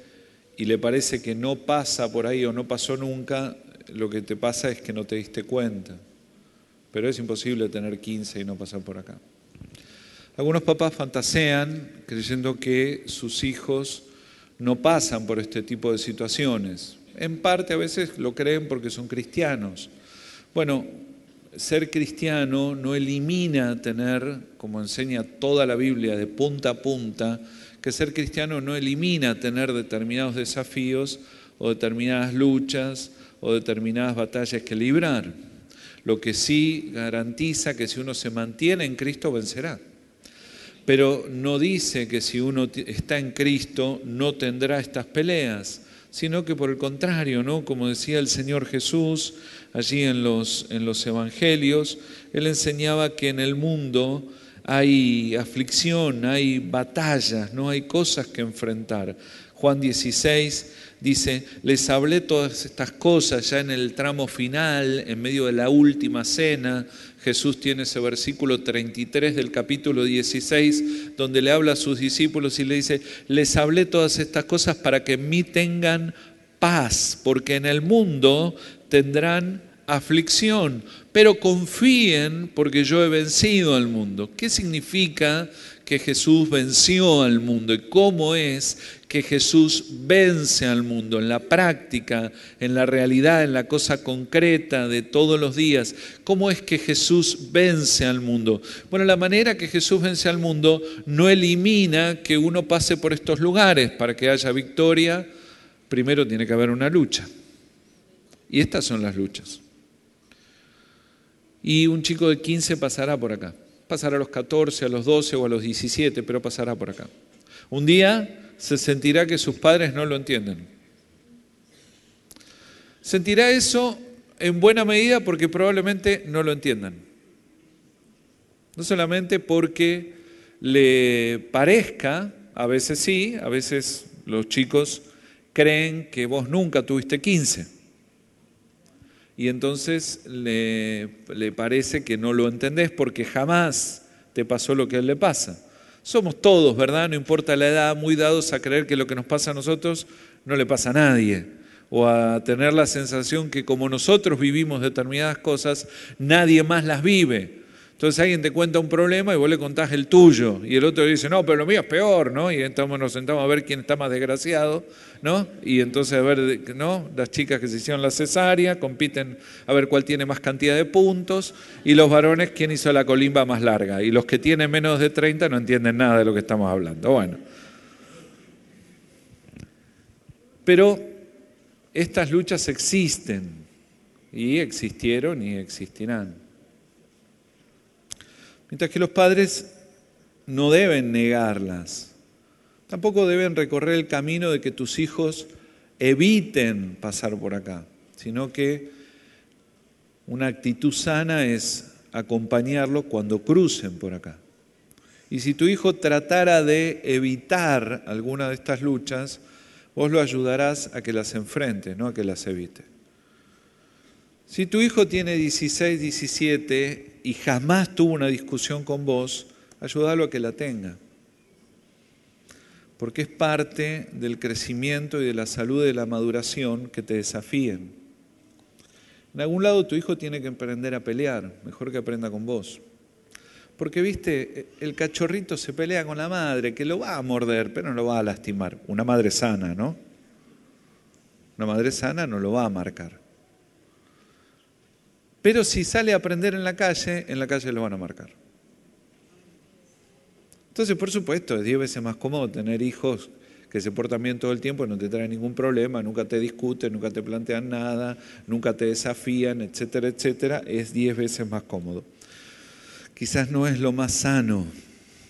y le parece que no pasa por ahí o no pasó nunca, lo que te pasa es que no te diste cuenta pero es imposible tener 15 y no pasar por acá. Algunos papás fantasean creyendo que sus hijos no pasan por este tipo de situaciones. En parte a veces lo creen porque son cristianos. Bueno, ser cristiano no elimina tener, como enseña toda la Biblia de punta a punta, que ser cristiano no elimina tener determinados desafíos o determinadas luchas o determinadas batallas que librar lo que sí garantiza que si uno se mantiene en Cristo vencerá. Pero no dice que si uno está en Cristo no tendrá estas peleas, sino que por el contrario, ¿no? Como decía el Señor Jesús allí en los, en los evangelios, Él enseñaba que en el mundo hay aflicción, hay batallas, no hay cosas que enfrentar. Juan 16 dice, les hablé todas estas cosas ya en el tramo final, en medio de la última cena. Jesús tiene ese versículo 33 del capítulo 16, donde le habla a sus discípulos y le dice, les hablé todas estas cosas para que en mí tengan paz, porque en el mundo tendrán aflicción, pero confíen porque yo he vencido al mundo. ¿Qué significa que Jesús venció al mundo y cómo es que Jesús vence al mundo en la práctica, en la realidad, en la cosa concreta de todos los días. ¿Cómo es que Jesús vence al mundo? Bueno, la manera que Jesús vence al mundo no elimina que uno pase por estos lugares. Para que haya victoria, primero tiene que haber una lucha. Y estas son las luchas. Y un chico de 15 pasará por acá. Pasará a los 14, a los 12 o a los 17, pero pasará por acá. Un día se sentirá que sus padres no lo entienden. Sentirá eso en buena medida porque probablemente no lo entiendan. No solamente porque le parezca, a veces sí, a veces los chicos creen que vos nunca tuviste 15. Y entonces le, le, parece que no lo entendés porque jamás te pasó lo que a él le pasa. Somos todos, ¿verdad? No importa la edad, muy dados a creer que lo que nos pasa a nosotros no le pasa a nadie. O a tener la sensación que como nosotros vivimos determinadas cosas, nadie más las vive. Entonces alguien te cuenta un problema y vos le contás el tuyo y el otro dice, no, pero lo mío es peor, ¿no? Y nos sentamos a ver quién está más desgraciado, ¿no? Y entonces a ver, ¿no? Las chicas que se hicieron la cesárea compiten a ver cuál tiene más cantidad de puntos y los varones quién hizo la colimba más larga. Y los que tienen menos de 30 no entienden nada de lo que estamos hablando. Bueno. Pero estas luchas existen y existieron y existirán. Mientras que los padres no deben negarlas. Tampoco deben recorrer el camino de que tus hijos eviten pasar por acá, sino que una actitud sana es acompañarlo cuando crucen por acá. Y si tu hijo tratara de evitar alguna de estas luchas, vos lo ayudarás a que las enfrente, no a que las evite. Si tu hijo tiene 16, 17 y jamás tuvo una discusión con vos, ayúdalo a que la tenga. Porque es parte del crecimiento y de la salud y de la maduración que te desafíen. En algún lado tu hijo tiene que aprender a pelear, mejor que aprenda con vos. Porque, viste, el cachorrito se pelea con la madre, que lo va a morder, pero no lo va a lastimar. Una madre sana, ¿no? Una madre sana no lo va a marcar. Pero si sale a aprender en la calle, en la calle lo van a marcar. Entonces, por supuesto, es diez veces más cómodo tener hijos que se portan bien todo el tiempo, no te traen ningún problema, nunca te discuten, nunca te plantean nada, nunca te desafían, etcétera, etcétera. Es diez veces más cómodo. Quizás no es lo más sano.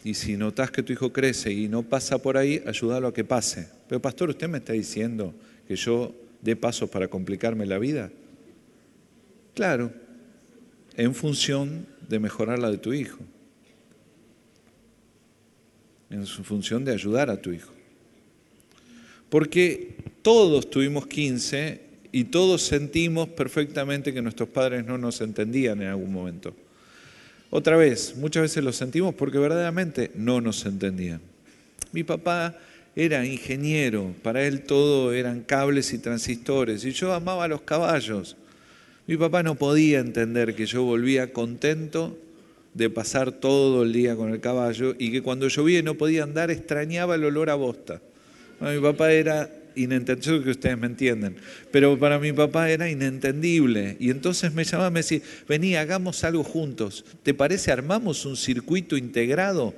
Y si notas que tu hijo crece y no pasa por ahí, ayúdalo a que pase. Pero pastor, ¿usted me está diciendo que yo dé pasos para complicarme la vida? Claro, en función de mejorar la de tu hijo, en función de ayudar a tu hijo. Porque todos tuvimos 15 y todos sentimos perfectamente que nuestros padres no nos entendían en algún momento. Otra vez, muchas veces lo sentimos porque verdaderamente no nos entendían. Mi papá era ingeniero, para él todo eran cables y transistores, y yo amaba los caballos. Mi papá no podía entender que yo volvía contento de pasar todo el día con el caballo y que cuando llovía y no podía andar extrañaba el olor a bosta. mi papá era inentendible, que ustedes me entienden, pero para mi papá era inentendible. Y entonces me llamaba me decía, vení, hagamos algo juntos. ¿Te parece armamos un circuito integrado?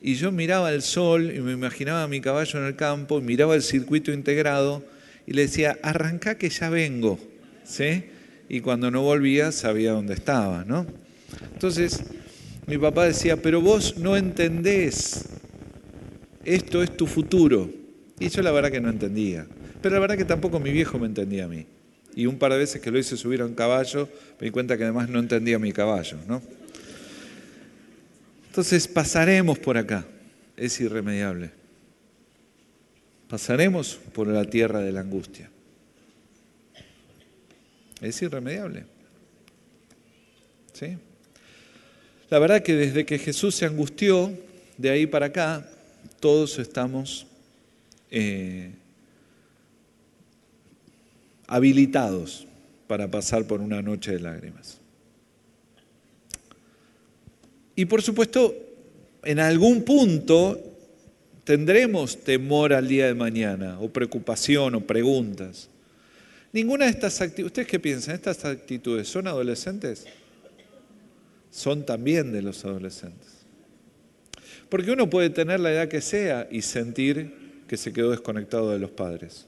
Y yo miraba el sol y me imaginaba a mi caballo en el campo, miraba el circuito integrado y le decía, arranca que ya vengo. ¿Sí? Y cuando no volvía sabía dónde estaba, ¿no? Entonces, mi papá decía, pero vos no entendés, esto es tu futuro. Y yo la verdad que no entendía. Pero la verdad que tampoco mi viejo me entendía a mí. Y un par de veces que lo hice subir a un caballo, me di cuenta que además no entendía mi caballo, ¿no? Entonces pasaremos por acá, es irremediable. Pasaremos por la tierra de la angustia. Es irremediable. ¿Sí? La verdad que desde que Jesús se angustió, de ahí para acá, todos estamos eh, habilitados para pasar por una noche de lágrimas. Y por supuesto, en algún punto tendremos temor al día de mañana, o preocupación, o preguntas. Ninguna de estas actitudes, ¿ustedes qué piensan? ¿Estas actitudes son adolescentes? Son también de los adolescentes. Porque uno puede tener la edad que sea y sentir que se quedó desconectado de los padres.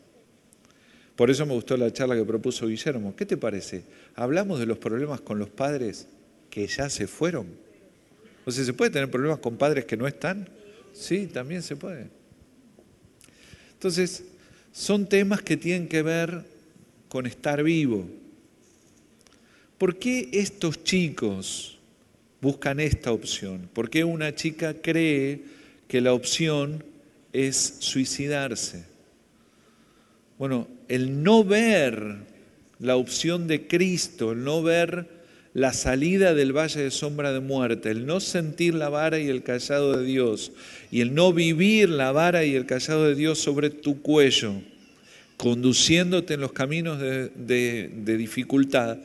Por eso me gustó la charla que propuso Guillermo. ¿Qué te parece? ¿Hablamos de los problemas con los padres que ya se fueron? O sea, ¿se puede tener problemas con padres que no están? Sí, también se puede. Entonces, son temas que tienen que ver con estar vivo. ¿Por qué estos chicos buscan esta opción? ¿Por qué una chica cree que la opción es suicidarse? Bueno, el no ver la opción de Cristo, el no ver la salida del valle de sombra de muerte, el no sentir la vara y el callado de Dios, y el no vivir la vara y el callado de Dios sobre tu cuello, conduciéndote en los caminos de, dificultad,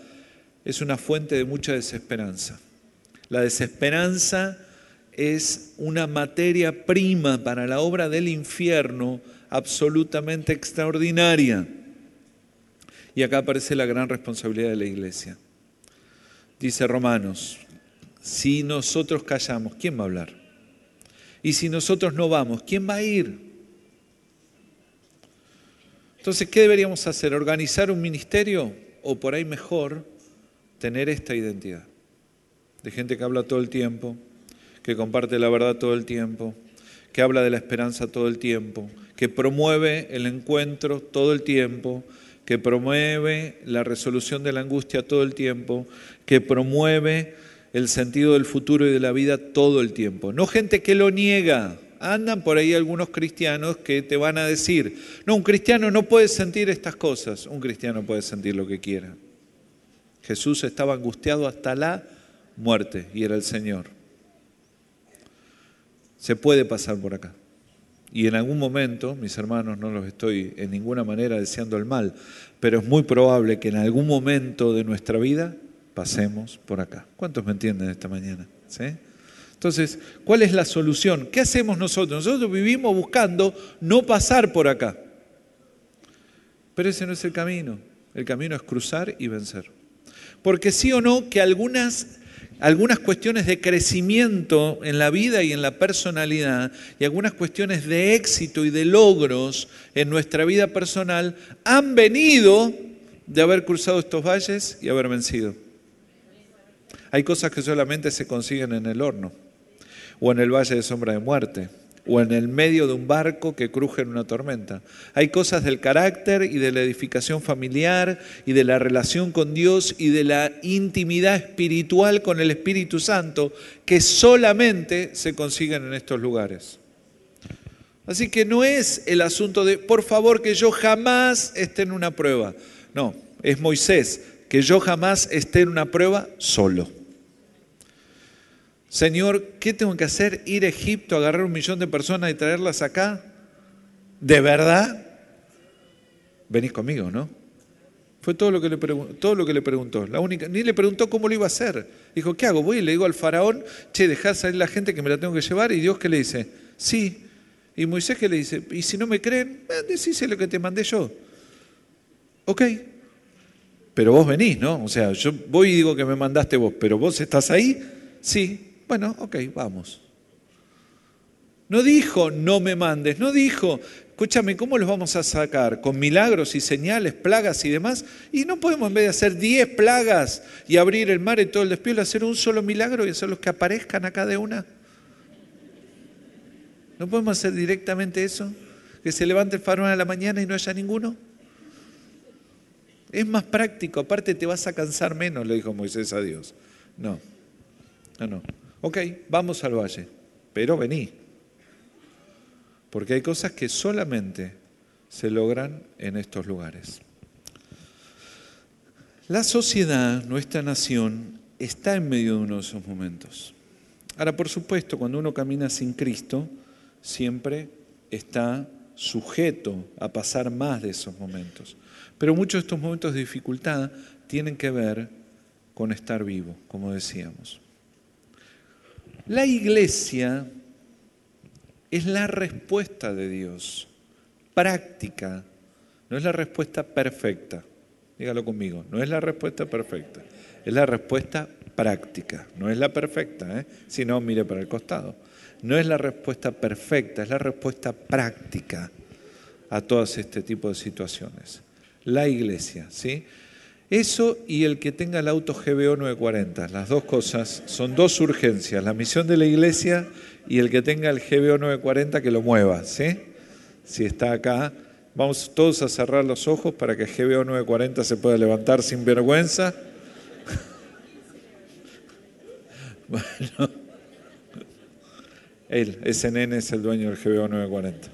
es una fuente de mucha desesperanza. La desesperanza es una materia prima para la obra del infierno absolutamente extraordinaria. Y acá aparece la gran responsabilidad de la iglesia. Dice Romanos, si nosotros callamos, ¿quién va a hablar? Y si nosotros no vamos, ¿quién va a ir? Entonces, ¿qué deberíamos hacer? ¿Organizar un ministerio? O por ahí mejor, tener esta identidad. De gente que habla todo el tiempo, que comparte la verdad todo el tiempo, que habla de la esperanza todo el tiempo, que promueve el encuentro todo el tiempo, que promueve la resolución de la angustia todo el tiempo, que promueve el sentido del futuro y de la vida todo el tiempo. No gente que lo niega. Andan por ahí algunos cristianos que te van a decir, no, un cristiano no puede sentir estas cosas, un cristiano puede sentir lo que quiera. Jesús estaba angustiado hasta la muerte y era el Señor. Se puede pasar por acá. Y en algún momento, mis hermanos, no los estoy en ninguna manera deseando el mal, pero es muy probable que en algún momento de nuestra vida pasemos por acá. ¿Cuántos me entienden esta mañana? ¿Sí? Entonces, ¿cuál es la solución? ¿Qué hacemos nosotros? Nosotros vivimos buscando no pasar por acá. Pero ese no es el camino. El camino es cruzar y vencer. Porque sí o no que algunas algunas cuestiones de crecimiento en la vida y en la personalidad y algunas cuestiones de éxito y de logros en nuestra vida personal han venido de haber cruzado estos valles y haber vencido. Hay cosas que solamente se consiguen en el horno o en el valle de sombra de muerte o en el medio de un barco que cruje en una tormenta. Hay cosas del carácter y de la edificación familiar y de la relación con Dios y de la intimidad espiritual con el Espíritu Santo que solamente se consiguen en estos lugares. Así que no es el asunto de, por favor, que yo jamás esté en una prueba. No, es Moisés, que yo jamás esté en una prueba solo. Señor, ¿qué tengo que hacer? ¿Ir a Egipto, agarrar un millón de personas y traerlas acá? ¿De verdad? Venís conmigo, ¿no? Fue todo lo que le, todo lo que le preguntó. La única, ni le preguntó cómo lo iba a hacer. Dijo, ¿qué hago? Voy y le digo al faraón, che, dejá salir la gente que me la tengo que llevar. Y Dios, ¿qué le dice? Sí. Y Moisés, ¿qué le dice? Y si no me creen, eh, lo que te mandé yo. Ok. Pero vos venís, ¿no? O sea, yo voy y digo que me mandaste vos, pero vos estás ahí. Sí. Bueno, ok, vamos. No dijo, no me mandes, no dijo, escúchame, ¿cómo los vamos a sacar? ¿Con milagros y señales, plagas y demás? Y no podemos en vez de hacer diez plagas y abrir el mar y todo el despiolo, hacer un solo milagro y hacer los que aparezcan acá de una. ¿No podemos hacer directamente eso? Que se levante el farol a la mañana y no haya ninguno. Es más práctico, aparte te vas a cansar menos, le dijo Moisés a Dios. No, no, no. Ok, vamos al valle, pero vení. Porque hay cosas que solamente se logran en estos lugares. La sociedad, nuestra nación, está en medio de uno de esos momentos. Ahora, por supuesto, cuando uno camina sin Cristo, siempre está sujeto a pasar más de esos momentos. Pero muchos de estos momentos de dificultad tienen que ver con estar vivo, como decíamos. La iglesia es la respuesta de Dios, práctica, no es la respuesta perfecta. Dígalo conmigo, no es la respuesta perfecta, es la respuesta práctica, no es la perfecta, ¿eh? si no, mire para el costado. No es la respuesta perfecta, es la respuesta práctica a todas este tipo de situaciones. la iglesia, ¿sí? Eso y el que tenga el auto GBO 940, las dos cosas son dos urgencias, la misión de la iglesia y el que tenga el GBO 940 que lo mueva, ¿sí? Si está acá, vamos todos a cerrar los ojos para que GBO 940 se pueda levantar sin vergüenza. *laughs* Bueno, él, ese nene es el dueño del GBO 940.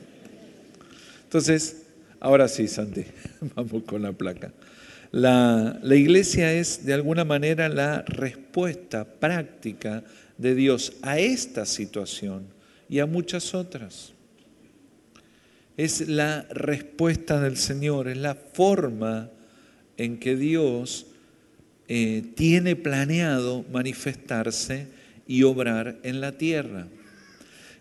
Entonces, ahora sí, Santi, *laughs* vamos con la placa. La, iglesia es de alguna manera la respuesta práctica de Dios a esta situación y a muchas otras. Es la respuesta del Señor, es la forma en que Dios eh, tiene planeado manifestarse y obrar en la tierra.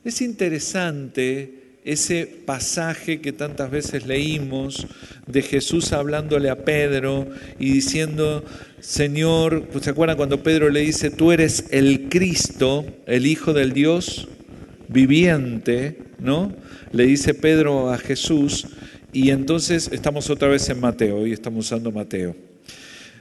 Es interesante ese pasaje que tantas veces leímos de Jesús hablándole a Pedro y diciendo, Señor, ¿se acuerdan cuando Pedro le dice, tú eres el Cristo, el Hijo del Dios viviente, ¿no? Le dice Pedro a Jesús y entonces estamos otra vez en Mateo, hoy estamos usando Mateo.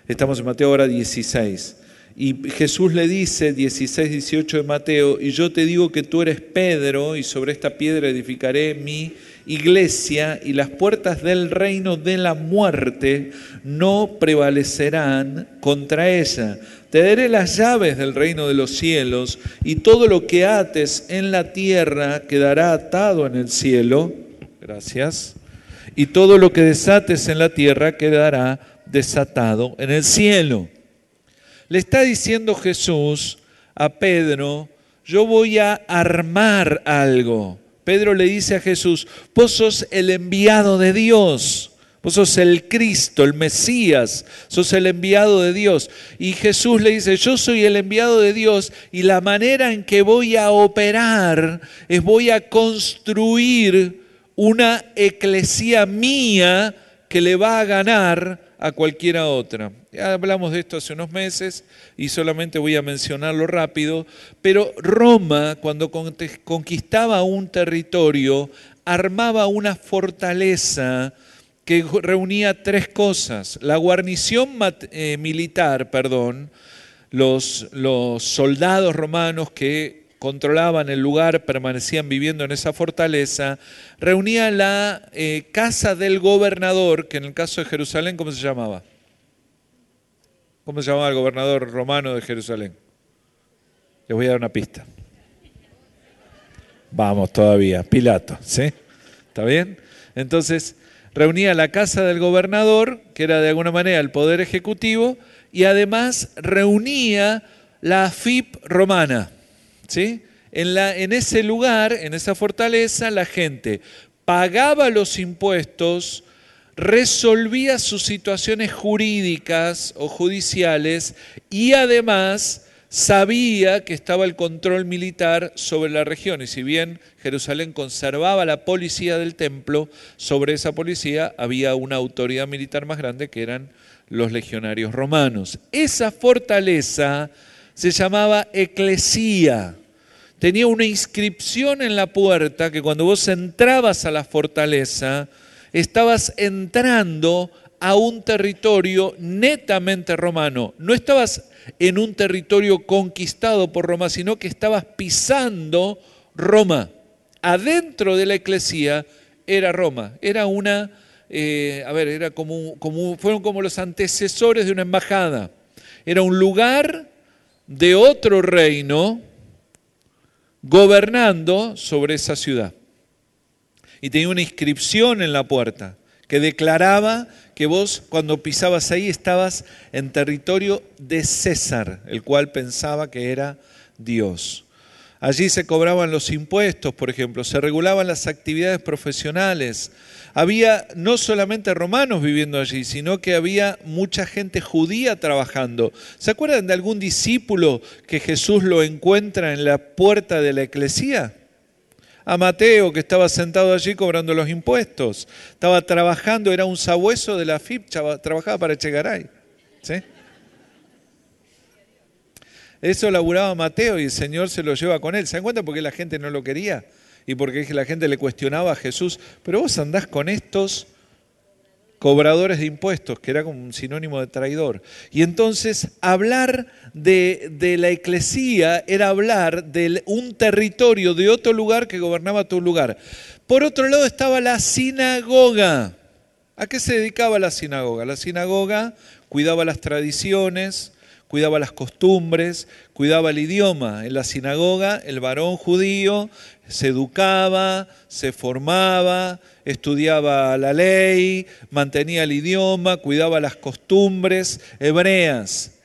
Estamos en Mateo ahora 16. Y Jesús le dice, 16, 18 de Mateo, y yo te digo que tú eres Pedro, y sobre esta piedra edificaré mi iglesia, y las puertas del reino de la muerte no prevalecerán contra ella. Te daré las llaves del reino de los cielos, y todo lo que ates en la tierra quedará atado en el cielo. Gracias. Y todo lo que desates en la tierra quedará desatado en el cielo. Le está diciendo Jesús a Pedro, yo voy a armar algo. Pedro le dice a Jesús, vos sos el enviado de Dios, vos sos el Cristo, el Mesías, sos el enviado de Dios. Y Jesús le dice, yo soy el enviado de Dios y la manera en que voy a operar es voy a construir una eclesía mía que le va a ganar a cualquiera otra. Ya hablamos de esto hace unos meses y solamente voy a mencionarlo rápido, pero Roma cuando conquistaba un territorio armaba una fortaleza que reunía tres cosas. La guarnición eh, militar, perdón, los, soldados romanos que controlaban el lugar, permanecían viviendo en esa fortaleza, reunía la eh, casa del gobernador, que en el caso de Jerusalén, ¿cómo se llamaba? ¿Cómo se llamaba el gobernador romano de Jerusalén? Les voy a dar una pista. Vamos todavía, Pilato, ¿sí? ¿Está bien? Entonces, reunía la casa del gobernador, que era de alguna manera el poder ejecutivo, y además reunía la FIP romana. ¿sí? En, la, en ese lugar, en esa fortaleza, la gente pagaba los impuestos, resolvía sus situaciones jurídicas o judiciales y además sabía que estaba el control militar sobre la región. Y si bien Jerusalén conservaba la policía del templo, sobre esa policía había una autoridad militar más grande que eran los legionarios romanos. Esa fortaleza se llamaba eclesía tenía una inscripción en la puerta que cuando vos entrabas a la fortaleza, estabas entrando a un territorio netamente romano. No estabas en un territorio conquistado por Roma, sino que estabas pisando Roma. Adentro de la eclesía era Roma. Era una, eh, a ver, fueron como los antecesores de una embajada. Era un lugar de otro reino gobernando sobre esa ciudad. Y tenía una inscripción en la puerta que declaraba que vos cuando pisabas ahí estabas en territorio de César, el cual pensaba que era Dios. Allí se cobraban los impuestos, por ejemplo, se regulaban las actividades profesionales, había no solamente romanos viviendo allí, sino que había mucha gente judía trabajando. ¿Se acuerdan de algún discípulo que Jesús lo encuentra en la puerta de la iglesia? A Mateo, que estaba sentado allí cobrando los impuestos. Estaba trabajando, era un sabueso de la FIP, trabajaba para Echegaray. ¿Sí? Eso laburaba Mateo y el Señor se lo lleva con él. ¿Se dan cuenta por qué la gente no lo quería? y porque la gente le cuestionaba a Jesús, pero vos andás con estos cobradores de impuestos, que era como un sinónimo de traidor. Y entonces hablar de, de la eclesía era hablar de un territorio de otro lugar que gobernaba tu lugar. Por otro lado estaba la sinagoga. ¿A qué se dedicaba la sinagoga? La sinagoga cuidaba las tradiciones, cuidaba las costumbres, cuidaba el idioma. En la sinagoga el varón judío se educaba, se formaba, estudiaba la ley, mantenía el idioma, cuidaba las costumbres hebreas.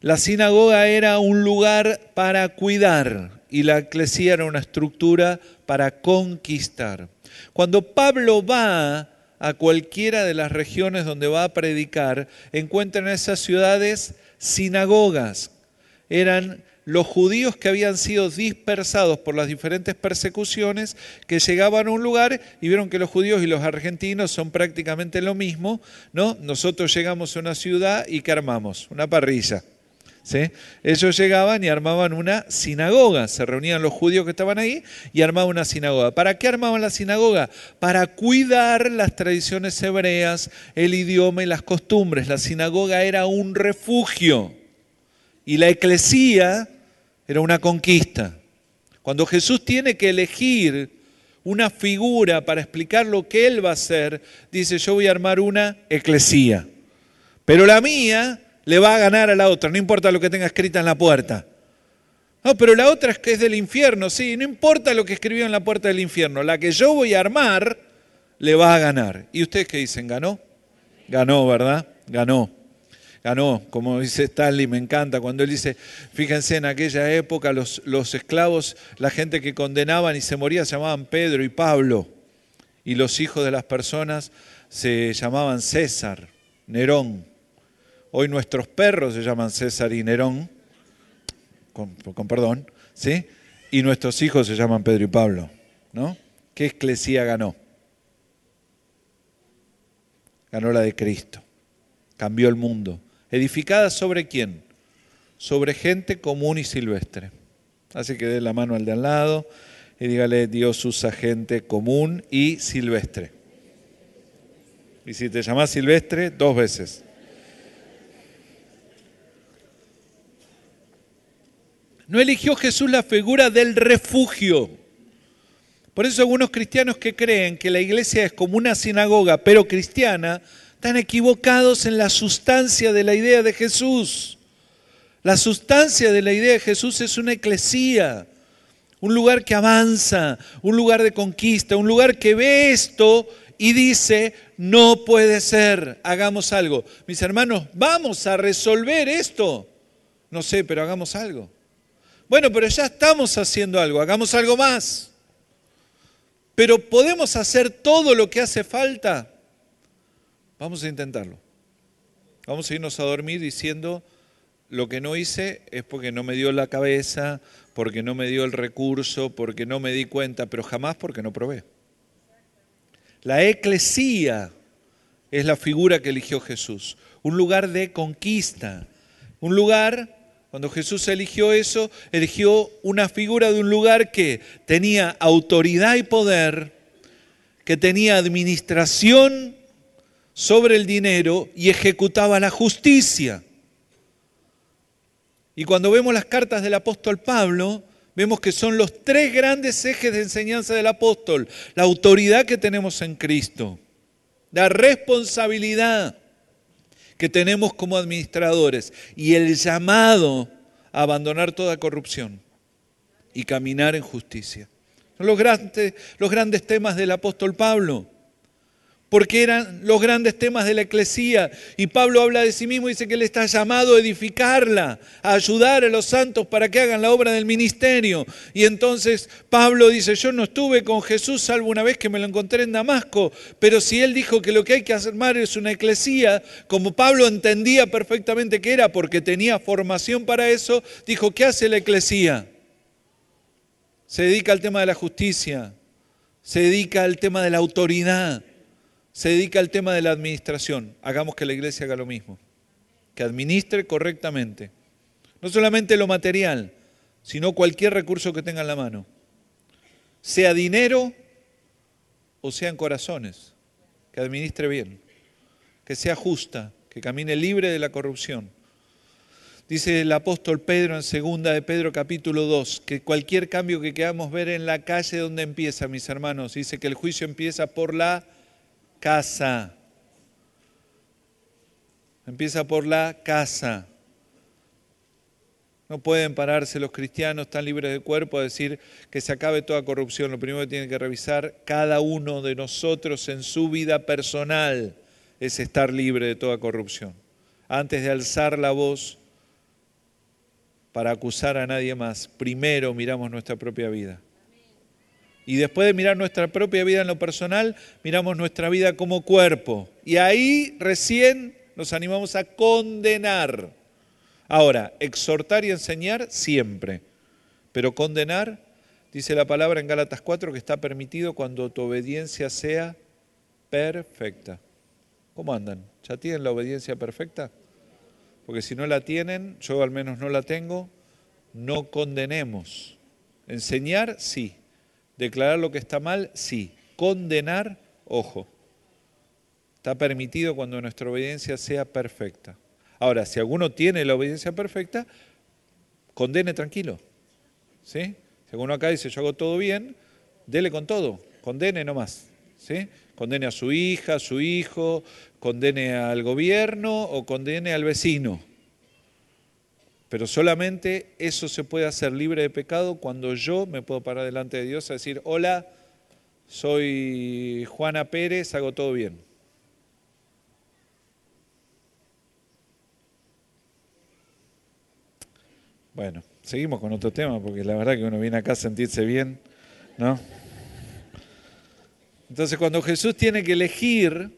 La sinagoga era un lugar para cuidar y la eclesía era una estructura para conquistar. Cuando Pablo va a cualquiera de las regiones donde va a predicar, encuentra en esas ciudades sinagogas. Eran los judíos que habían sido dispersados por las diferentes persecuciones, que llegaban a un lugar y vieron que los judíos y los argentinos son prácticamente lo mismo, ¿no? Nosotros llegamos a una ciudad y ¿qué armamos? Una parrilla. ¿Sí? Ellos llegaban y armaban una sinagoga, se reunían los judíos que estaban ahí y armaban una sinagoga. ¿Para qué armaban la sinagoga? Para cuidar las tradiciones hebreas, el idioma y las costumbres. La sinagoga era un refugio y la eclesía era una conquista. Cuando Jesús tiene que elegir una figura para explicar lo que Él va a hacer, dice, yo voy a armar una eclesía. Pero la mía le va a ganar a la otra, no importa lo que tenga escrita en la puerta. No, pero la otra es que es del infierno, sí, no importa lo que escribió en la puerta del infierno, la que yo voy a armar le va a ganar. ¿Y ustedes qué dicen? ¿Ganó? Ganó, ¿verdad? Ganó ganó, como dice Stanley, me encanta, cuando él dice, fíjense, en aquella época los, los esclavos, la gente que condenaban y se moría se llamaban Pedro y Pablo, y los hijos de las personas se llamaban César, Nerón. Hoy nuestros perros se llaman César y Nerón, con, con perdón, ¿sí? Y nuestros hijos se llaman Pedro y Pablo, ¿no? ¿Qué esclesía ganó? Ganó la de Cristo. Cambió el mundo. ¿Edificada sobre quién? Sobre gente común y silvestre. Así que dé la mano al de al lado y dígale, Dios usa gente común y silvestre. Y si te llamas silvestre, dos veces. No eligió Jesús la figura del refugio. Por eso algunos cristianos que creen que la iglesia es como una sinagoga, pero cristiana, están equivocados en la sustancia de la idea de Jesús. La sustancia de la idea de Jesús es una eclesía, un lugar que avanza, un lugar de conquista, un lugar que ve esto y dice, no puede ser, hagamos algo. Mis hermanos, vamos a resolver esto. No sé, pero hagamos algo. Bueno, pero ya estamos haciendo algo, hagamos algo más. Pero podemos hacer todo lo que hace falta. Vamos a intentarlo. Vamos a irnos a dormir diciendo, lo que no hice es porque no me dio la cabeza, porque no me dio el recurso, porque no me di cuenta, pero jamás porque no probé. La eclesía es la figura que eligió Jesús, un lugar de conquista, un lugar, cuando Jesús eligió eso, eligió una figura de un lugar que tenía autoridad y poder, que tenía administración sobre el dinero y ejecutaba la justicia. Y cuando vemos las cartas del apóstol Pablo, vemos que son los tres grandes ejes de enseñanza del apóstol. La autoridad que tenemos en Cristo, la responsabilidad que tenemos como administradores y el llamado a abandonar toda corrupción y caminar en justicia. Son los grandes, los grandes temas del apóstol Pablo porque eran los grandes temas de la eclesía. Y Pablo habla de sí mismo y dice que él está llamado a edificarla, a ayudar a los santos para que hagan la obra del ministerio. Y entonces Pablo dice, yo no estuve con Jesús salvo una vez que me lo encontré en Damasco, pero si él dijo que lo que hay que hacer es una eclesía, como Pablo entendía perfectamente que era porque tenía formación para eso, dijo, ¿qué hace la eclesía? Se dedica al tema de la justicia, se dedica al tema de la autoridad se dedica al tema de la administración. Hagamos que la iglesia haga lo mismo, que administre correctamente. No solamente lo material, sino cualquier recurso que tenga en la mano. Sea dinero o sean corazones, que administre bien. que sea justa, que camine libre de la corrupción. Dice el apóstol Pedro en segunda de Pedro capítulo 2, que cualquier cambio que queramos ver en la calle donde empieza, mis hermanos, dice que el juicio empieza por la casa. Empieza por la casa. No pueden pararse los cristianos tan libres de cuerpo a decir que se acabe toda corrupción. Lo primero que tiene que revisar cada uno de nosotros en su vida personal es estar libre de toda corrupción. Antes de alzar la voz para acusar a nadie más, primero miramos nuestra propia vida. Y después de mirar nuestra propia vida en lo personal, miramos nuestra vida como cuerpo. Y ahí recién nos animamos a condenar. Ahora, exhortar y enseñar siempre, pero condenar, dice la palabra en Gálatas 4, que está permitido cuando tu obediencia sea perfecta. ¿Cómo andan? ¿Ya tienen la obediencia perfecta? Porque si no la tienen, yo al menos no la tengo, no condenemos. Enseñar, sí. Declarar lo que está mal, sí. Condenar, ojo. Está permitido cuando nuestra obediencia sea perfecta. Ahora, si alguno tiene la obediencia perfecta, condene tranquilo. ¿Sí? Si alguno acá dice yo hago todo bien, dele con todo, condene nomás. ¿Sí? Condene a su hija, a su hijo, condene al gobierno o condene al vecino. Pero solamente eso se puede hacer libre de pecado cuando yo me puedo parar delante de Dios a decir, hola, soy Juana Pérez, hago todo bien. Bueno, seguimos con otro tema, porque la verdad que uno viene acá a sentirse bien, ¿no? Entonces cuando Jesús tiene que elegir,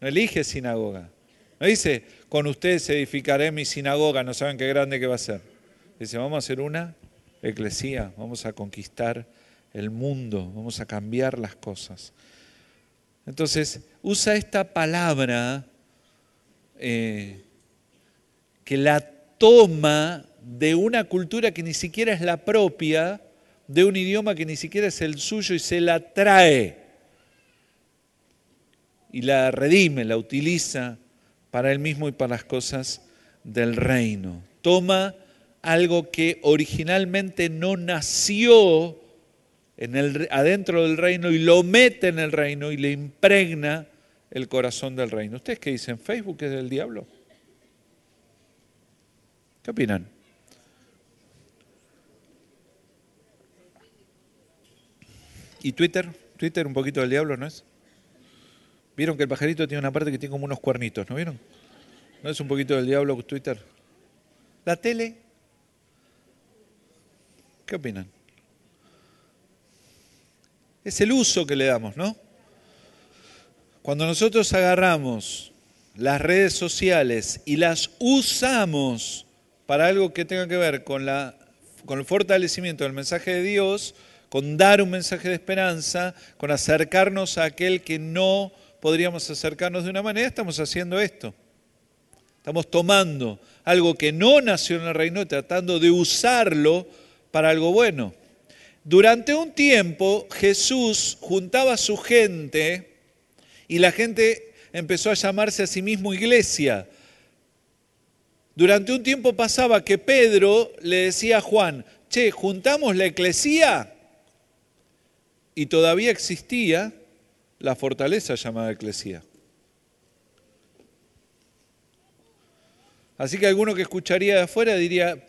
no elige sinagoga. No dice, con ustedes edificaré mi sinagoga, no saben qué grande que va a ser. Dice, vamos a hacer una eclesía, vamos a conquistar el mundo, vamos a cambiar las cosas. Entonces, usa esta palabra eh, que la toma de una cultura que ni siquiera es la propia, de un idioma que ni siquiera es el suyo y se la trae y la redime, la utiliza para él mismo y para las cosas del reino. Toma algo que originalmente no nació adentro del reino y lo mete en el reino y le impregna el corazón del reino. ¿Ustedes qué dicen? ¿Facebook es del diablo? ¿Qué opinan? ¿Y Twitter? Twitter un poquito del diablo, ¿no es? ¿Vieron que el pajarito tiene una parte que tiene como unos cuernitos, ¿no vieron? ¿No es un poquito del diablo Twitter? ¿La tele? ¿Qué opinan? Es el uso que le damos, ¿no? Cuando nosotros agarramos las redes sociales y las usamos para algo que tenga que ver con, la, con el fortalecimiento del mensaje de Dios, con dar un mensaje de esperanza, con acercarnos a aquel que no podríamos acercarnos de una manera, estamos haciendo esto. Estamos tomando algo que no nació en el reino y tratando de usarlo para algo bueno. Durante un tiempo Jesús juntaba a su gente y la gente empezó a llamarse a sí mismo iglesia. Durante un tiempo pasaba que Pedro le decía a Juan, che, juntamos la eclesía y todavía existía la fortaleza llamada eclesía. Así que alguno que escucharía de afuera diría,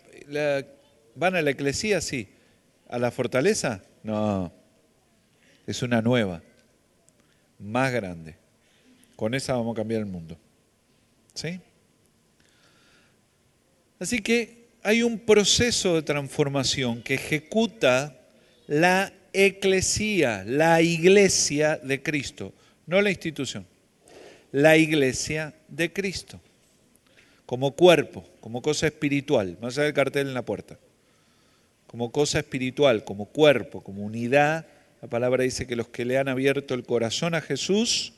¿van a la eclesía? Sí. ¿A la fortaleza? No. Es una nueva, más grande. Con esa vamos a cambiar el mundo. ¿Sí? Así que hay un proceso de transformación que ejecuta la eclesía, la iglesia de Cristo, no la institución, la iglesia de Cristo, como cuerpo, como cosa espiritual, más allá del cartel en la puerta, como cosa espiritual, como cuerpo, como unidad. La palabra dice que los que le han abierto el corazón a Jesús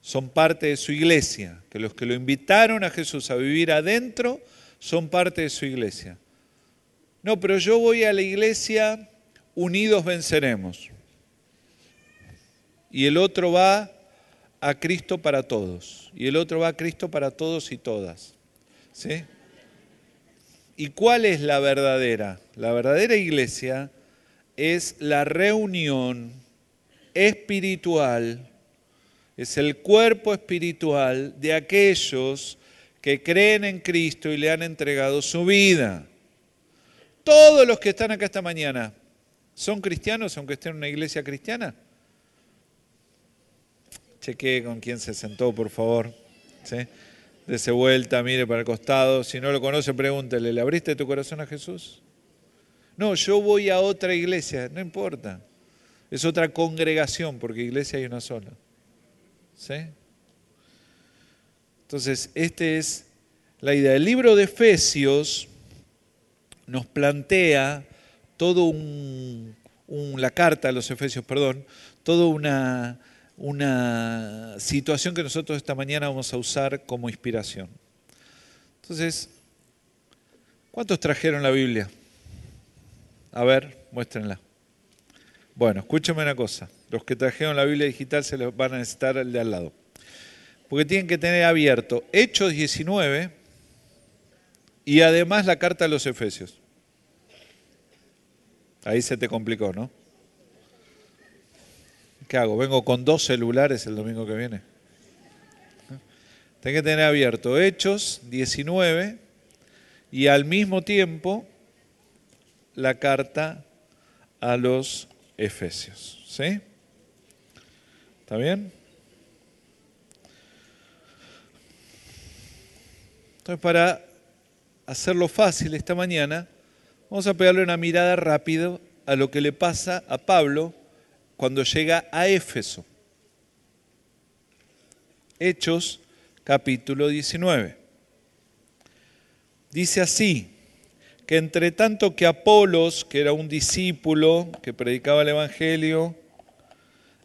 son parte de su iglesia, que los que lo invitaron a Jesús a vivir adentro son parte de su iglesia. No, pero yo voy a la iglesia unidos venceremos. Y el otro va a Cristo para todos y el otro va a Cristo para todos y todas. ¿Sí? ¿Y cuál es la verdadera? La verdadera iglesia es la reunión espiritual, es el cuerpo espiritual de aquellos que creen en Cristo y le han entregado su vida. Todos los que están acá esta mañana, ¿son cristianos aunque estén en una iglesia cristiana? Chequee con quién se sentó, por favor. ¿Sí? Dese vuelta, mire para el costado. Si no lo conoce, pregúntele, ¿le abriste tu corazón a Jesús? No, yo voy a otra iglesia, no importa. Es otra congregación, porque iglesia hay una sola. ¿Sí? Entonces, esta es la idea. El libro de Efesios nos plantea todo un, la carta a los Efesios, perdón, toda una, situación que nosotros esta mañana vamos a usar como inspiración. Entonces, ¿cuántos trajeron la Biblia? A ver, muéstrenla. Bueno, escúchenme una cosa. Los que trajeron la Biblia digital se les van a necesitar el de al lado. Porque tienen que tener abierto Hechos 19 y además la carta a los Efesios. Ahí se te complicó, ¿no? ¿Qué hago? ¿Vengo con dos celulares el domingo que viene? Tengo que tener abierto Hechos 19 y al mismo tiempo la carta a los Efesios. ¿Sí? ¿Está bien? Entonces, para hacerlo fácil esta mañana, vamos a pegarle una mirada rápido a lo que le pasa a Pablo cuando llega a Éfeso. Hechos capítulo 19. Dice así, que entre tanto que Apolos, que era un discípulo que predicaba el Evangelio,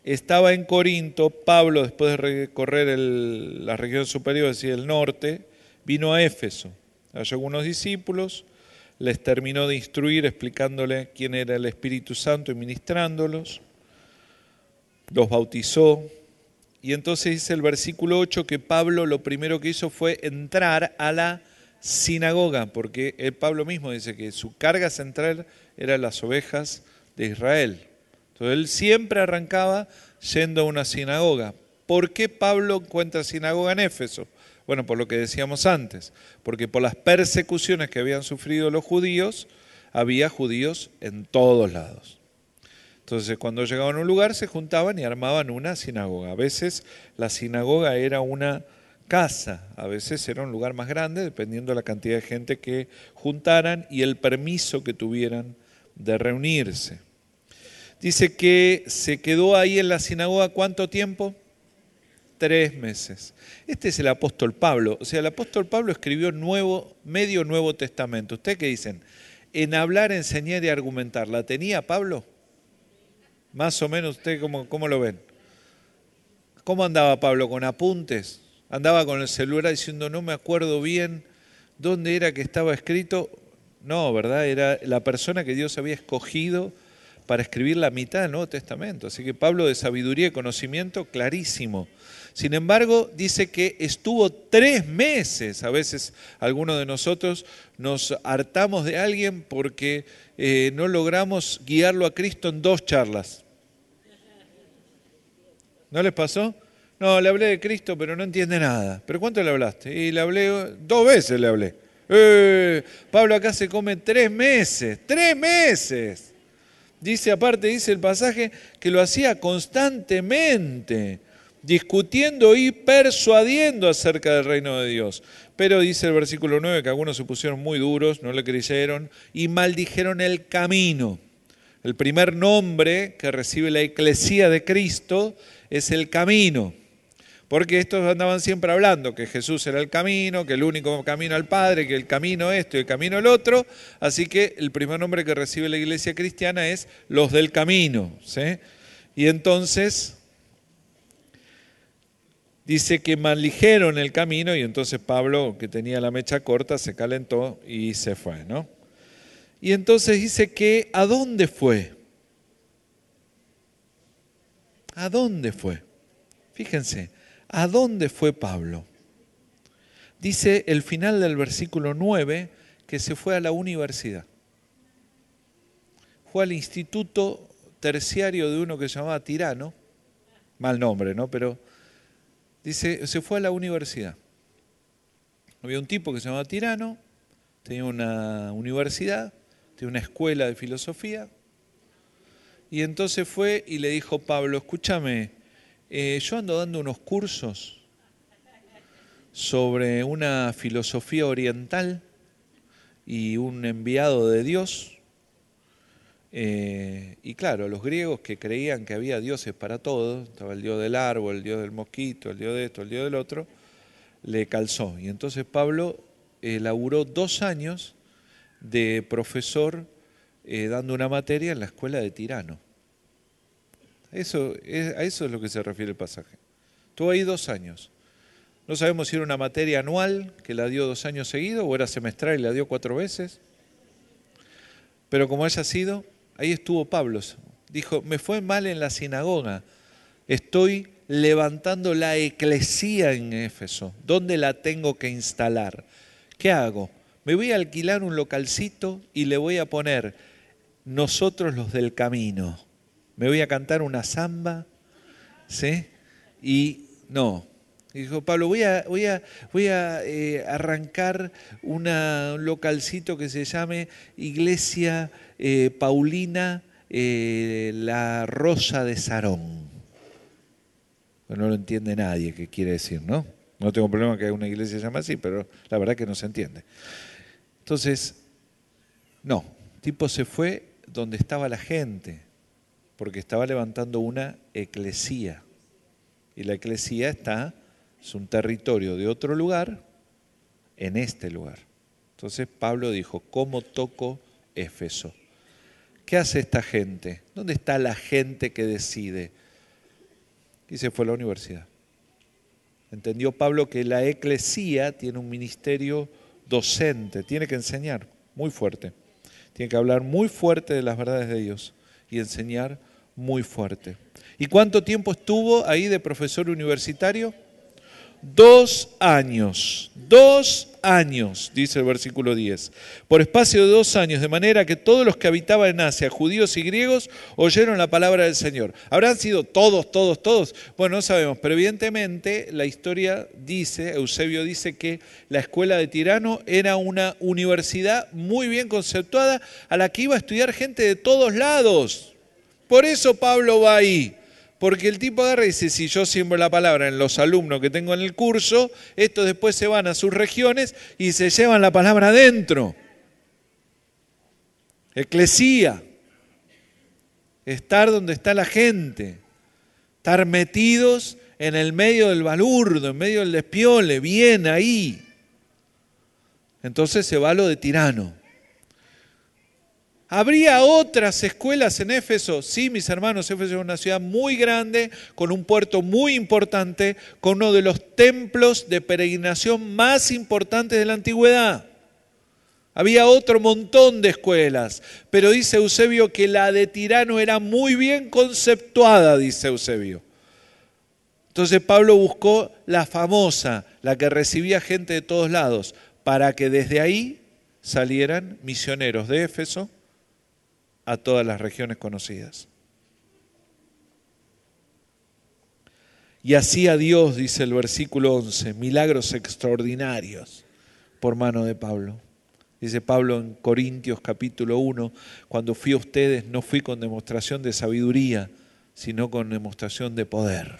estaba en Corinto, Pablo, después de recorrer la región superior, es decir, el norte, vino a Éfeso. Allá algunos discípulos, les terminó de instruir explicándole quién era el Espíritu Santo y ministrándolos, los bautizó, y entonces dice el versículo 8 que Pablo lo primero que hizo fue entrar a la sinagoga, porque el Pablo mismo dice que su carga central eran las ovejas de Israel. Entonces él siempre arrancaba yendo a una sinagoga. ¿Por qué Pablo encuentra sinagoga en Éfeso? Bueno, por lo que decíamos antes, porque por las persecuciones que habían sufrido los judíos, había judíos en todos lados. Entonces, cuando llegaban a un lugar, se juntaban y armaban una sinagoga. A veces la sinagoga era una casa. A veces era un lugar más grande, dependiendo de la cantidad de gente que juntaran y el permiso que tuvieran de reunirse. Dice que se quedó ahí en la sinagoga cuánto tiempo? Tres meses. Este es el apóstol Pablo. O sea, el apóstol Pablo escribió nuevo, medio Nuevo Testamento. ¿Ustedes qué dicen? En hablar, enseñar y argumentar. ¿La tenía Pablo? Más o menos, ¿usted cómo, cómo lo ven? ¿Cómo andaba Pablo? ¿Con apuntes? andaba con el celular diciendo no me acuerdo bien dónde era que estaba escrito. No, ¿verdad? Era la persona que Dios había escogido para escribir la mitad del Nuevo Testamento. Así que Pablo de sabiduría y conocimiento clarísimo. Sin embargo, dice que estuvo tres meses. A veces algunos de nosotros nos hartamos de alguien porque eh, no logramos guiarlo a Cristo en dos charlas. ¿No les pasó? No, le hablé de Cristo, pero no entiende nada. ¿Pero cuánto le hablaste? Y le hablé, dos veces le hablé. Eh, Pablo acá se come tres meses, tres meses. Dice, aparte, dice el pasaje, que lo hacía constantemente, discutiendo y persuadiendo acerca del reino de Dios. Pero dice el versículo 9 que algunos se pusieron muy duros, no le creyeron y maldijeron el camino. El primer nombre que recibe la eclesía de Cristo es el camino. Porque estos andaban siempre hablando que Jesús era el camino, que el único camino al Padre, que el camino esto y el camino el otro. Así que el primer nombre que recibe la iglesia cristiana es los del camino. Y entonces dice que maldijeron el camino y entonces Pablo, que tenía la mecha corta, se calentó y se fue. ¿no? Y entonces dice que ¿a dónde fue? ¿A dónde fue? Fíjense ¿A dónde fue Pablo? Dice el final del versículo 9 que se fue a la universidad. Fue al instituto terciario de uno que se llamaba Tirano, mal nombre, ¿no? Pero dice, se fue a la universidad. Había un tipo que se llamaba Tirano, tenía una universidad, tenía una escuela de filosofía, y entonces fue y le dijo Pablo, escúchame, eh, yo ando dando unos cursos sobre una filosofía oriental y un enviado de Dios. Eh, y claro, los griegos que creían que había dioses para todo, estaba el dios del árbol, el dios del mosquito, el dios de esto, el dios del otro, le calzó. Y entonces Pablo elaboró dos años de profesor eh, dando una materia en la escuela de Tirano. Eso, a eso es lo que se refiere el pasaje. Estuvo ahí dos años. No sabemos si era una materia anual que la dio dos años seguidos o era semestral y la dio cuatro veces. Pero como haya sido, ahí estuvo Pablo. Dijo, me fue mal en la sinagoga. Estoy levantando la eclesía en Éfeso. ¿Dónde la tengo que instalar? ¿Qué hago? Me voy a alquilar un localcito y le voy a poner nosotros los del camino. Me voy a cantar una samba, ¿sí? Y no, Dijo Pablo, voy a, voy a, voy a eh, arrancar un localcito que se llame Iglesia eh, Paulina eh, La Rosa de Sarón. no lo entiende nadie qué quiere decir, ¿no? No tengo problema que una iglesia se llame así, pero la verdad que no se entiende. Entonces, no, tipo se fue donde estaba la gente, porque estaba levantando una eclesía. Y la eclesía está es un territorio de otro lugar en este lugar. Entonces Pablo dijo, ¿cómo toco Éfeso? ¿Qué hace esta gente? ¿Dónde está la gente que decide? Y se fue a la universidad. Entendió Pablo que la eclesía tiene un ministerio docente, tiene que enseñar muy fuerte. Tiene que hablar muy fuerte de las verdades de Dios y enseñar muy fuerte. ¿Y cuánto tiempo estuvo ahí de profesor universitario? Dos años, dos años, dice el versículo 10, por espacio de dos años, de manera que todos los que habitaban en Asia, judíos y griegos, oyeron la palabra del Señor. ¿Habrán sido todos, todos, todos? Bueno, no sabemos, pero evidentemente la historia dice, Eusebio dice que la escuela de Tirano era una universidad muy bien conceptuada a la que iba a estudiar gente de todos lados. Por eso Pablo va ahí. Porque el tipo agarra y dice, si yo siembro la palabra en los alumnos que tengo en el curso, estos después se van a sus regiones y se llevan la palabra adentro. Eclesía. Estar donde está la gente. Estar metidos en el medio del balurdo, en medio del despiole, bien ahí. Entonces se va lo de tirano. ¿Habría otras escuelas en Éfeso? Sí, mis hermanos, Éfeso es una ciudad muy grande, con un puerto muy importante, con uno de los templos de peregrinación más importantes de la antigüedad. Había otro montón de escuelas, pero dice Eusebio que la de Tirano era muy bien conceptuada, dice Eusebio. Entonces Pablo buscó la famosa, la que recibía gente de todos lados, para que desde ahí salieran misioneros de Éfeso a todas las regiones conocidas. Y hacía Dios, dice el versículo 11, milagros extraordinarios por mano de Pablo. Dice Pablo en Corintios capítulo 1, cuando fui a ustedes no fui con demostración de sabiduría, sino con demostración de poder.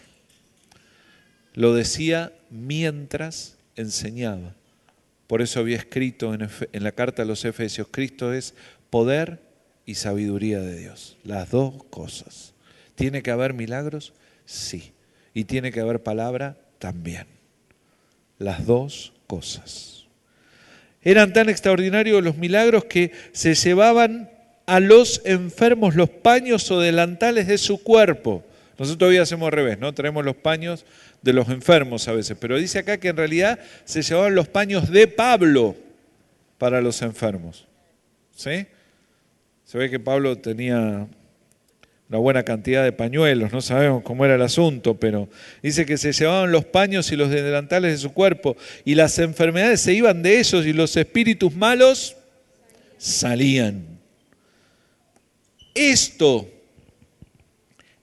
Lo decía mientras enseñaba. Por eso había escrito en, la carta a los Efesios, Cristo es poder y sabiduría de Dios. Las dos cosas. ¿Tiene que haber milagros? Sí. Y tiene que haber palabra también. Las dos cosas. Eran tan extraordinarios los milagros que se llevaban a los enfermos los paños o delantales de su cuerpo. Nosotros todavía hacemos al revés, ¿no? Tenemos los paños de los enfermos a veces, pero dice acá que en realidad se llevaban los paños de Pablo para los enfermos. ¿Sí? Se ve que Pablo tenía una buena cantidad de pañuelos, no sabemos cómo era el asunto, pero dice que se llevaban los paños y los delantales de su cuerpo y las enfermedades se iban de ellos y los espíritus malos salían. Esto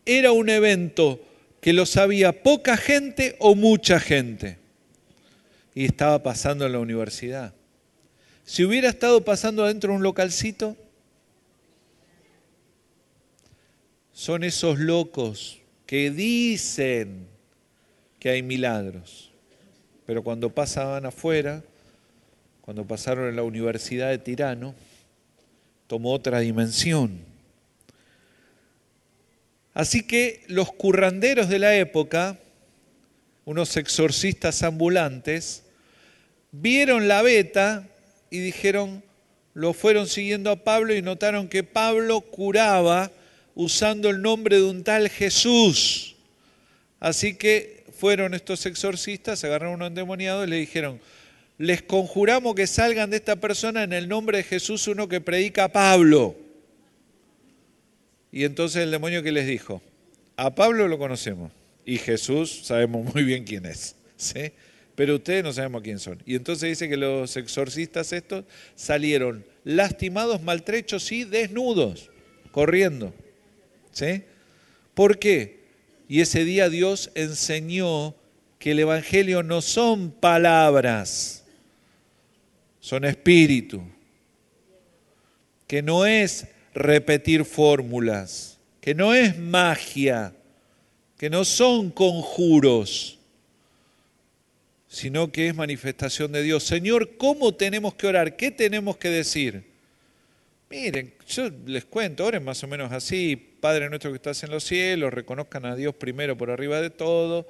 era un evento que lo sabía poca gente o mucha gente y estaba pasando en la universidad. Si hubiera estado pasando dentro de un localcito, son esos locos que dicen que hay milagros, pero cuando pasaban afuera, cuando pasaron en la Universidad de Tirano, tomó otra dimensión. Así que los curranderos de la época, unos exorcistas ambulantes, vieron la beta y dijeron, lo fueron siguiendo a Pablo y notaron que Pablo curaba usando el nombre de un tal Jesús. Así que fueron estos exorcistas, agarraron a un endemoniado y le dijeron, les conjuramos que salgan de esta persona en el nombre de Jesús, uno que predica a Pablo. Y entonces el demonio que les dijo, a Pablo lo conocemos y Jesús sabemos muy bien quién es, ¿sí? pero ustedes no sabemos quién son. Y entonces dice que los exorcistas estos salieron lastimados, maltrechos y desnudos, corriendo. ¿Por qué? Y ese día Dios enseñó que el Evangelio no son palabras, son espíritu, que no es repetir fórmulas, que no es magia, que no son conjuros, sino que es manifestación de Dios. Señor, ¿cómo tenemos que orar? ¿Qué tenemos que decir? Miren, yo les cuento, oren más o menos así, Padre nuestro que estás en los cielos, reconozcan a Dios primero por arriba de todo,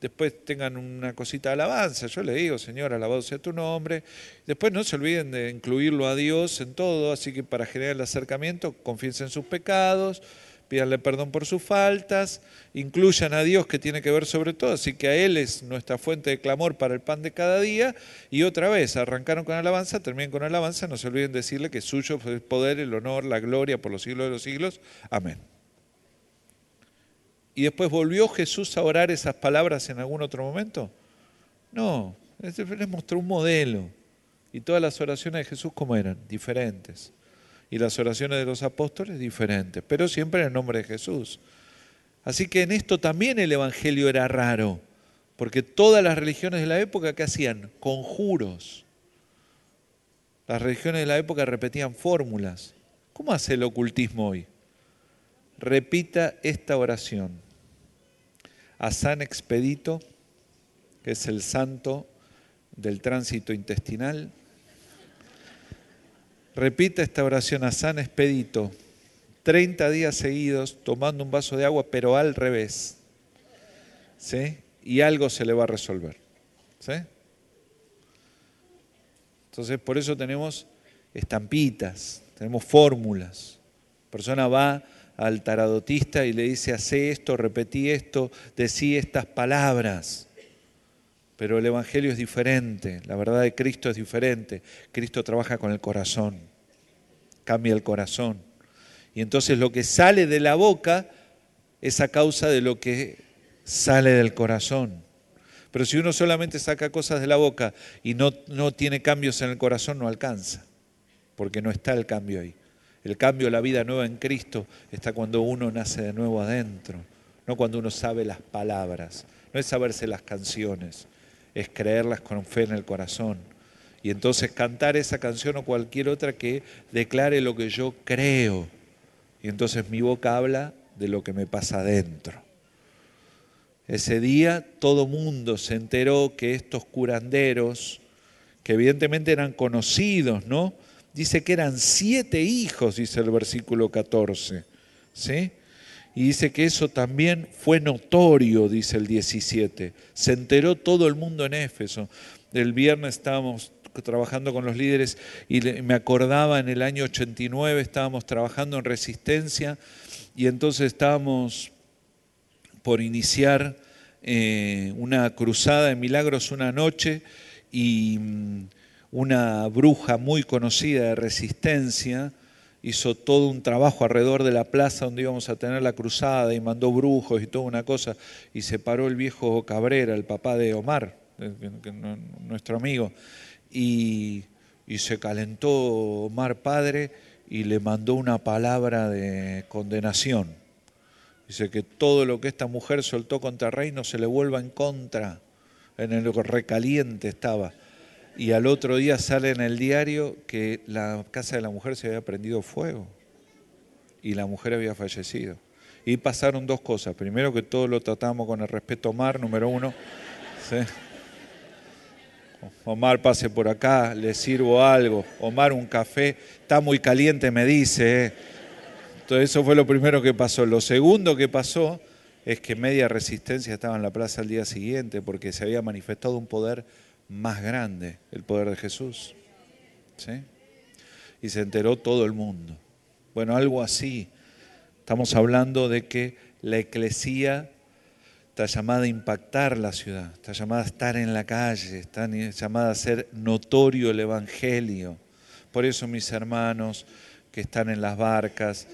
después tengan una cosita de alabanza, yo le digo, Señor, alabado sea tu nombre, después no se olviden de incluirlo a Dios en todo, así que para generar el acercamiento, confiesen sus pecados, pídanle perdón por sus faltas, incluyan a Dios que tiene que ver sobre todo, así que a Él es nuestra fuente de clamor para el pan de cada día, y otra vez, arrancaron con alabanza, terminen con alabanza, no se olviden decirle que suyo es el poder, el honor, la gloria por los siglos de los siglos. Amén. ¿Y después volvió Jesús a orar esas palabras en algún otro momento? No, les mostró un modelo. Y todas las oraciones de Jesús, ¿cómo eran? Diferentes y las oraciones de los apóstoles diferentes, pero siempre en el nombre de Jesús. Así que en esto también el Evangelio era raro, porque todas las religiones de la época, ¿qué hacían? Conjuros. Las religiones de la época repetían fórmulas. ¿Cómo hace el ocultismo hoy? Repita esta oración. A San Expedito, que es el santo del tránsito intestinal, Repita esta oración a San Expedito, 30 días seguidos tomando un vaso de agua, pero al revés. ¿Sí? Y algo se le va a resolver. ¿Sí? Entonces, por eso tenemos estampitas, tenemos fórmulas. La persona va al taradotista y le dice, hace esto, repetí esto, decí estas palabras. Pero el Evangelio es diferente, la verdad de Cristo es diferente. Cristo trabaja con el corazón, cambia el corazón. Y entonces lo que sale de la boca es a causa de lo que sale del corazón. Pero si uno solamente saca cosas de la boca y no, no tiene cambios en el corazón, no alcanza, porque no está el cambio ahí. El cambio, la vida nueva en Cristo, está cuando uno nace de nuevo adentro, no cuando uno sabe las palabras, no es saberse las canciones, es creerlas con fe en el corazón. Y entonces cantar esa canción o cualquier otra que declare lo que yo creo. Y entonces mi boca habla de lo que me pasa adentro. Ese día todo mundo se enteró que estos curanderos, que evidentemente eran conocidos, ¿no? Dice que eran siete hijos, dice el versículo 14, ¿sí? Y dice que eso también fue notorio, dice el 17. Se enteró todo el mundo en Éfeso. El viernes estábamos trabajando con los líderes y me acordaba en el año 89 estábamos trabajando en resistencia y entonces estábamos por iniciar eh, una cruzada de milagros una noche y mm, una bruja muy conocida de resistencia, hizo todo un trabajo alrededor de la plaza donde íbamos a tener la cruzada y mandó brujos y toda una cosa. Y se paró el viejo Cabrera, el papá de Omar, nuestro amigo, y, se calentó Omar padre y le mandó una palabra de condenación. Dice que todo lo que esta mujer soltó contra el rey no se le vuelva en contra. En el recaliente estaba. Y al otro día sale en el diario que la casa de la mujer se había prendido fuego y la mujer había fallecido. Y pasaron dos cosas. Primero que todo lo tratamos con el respeto Omar, número uno. Omar pase por acá, le sirvo algo. Omar un café, está muy caliente, me dice. ¿eh? Entonces eso fue lo primero que pasó. Lo segundo que pasó es que media resistencia estaba en la plaza al día siguiente porque se había manifestado un poder más grande, el poder de Jesús. ¿Sí? Y se enteró todo el mundo. Bueno, algo así. Estamos hablando de que la eclesía está llamada a impactar la ciudad, está llamada a estar en la calle, está llamada a ser notorio el Evangelio. Por eso mis hermanos que están en las barcas,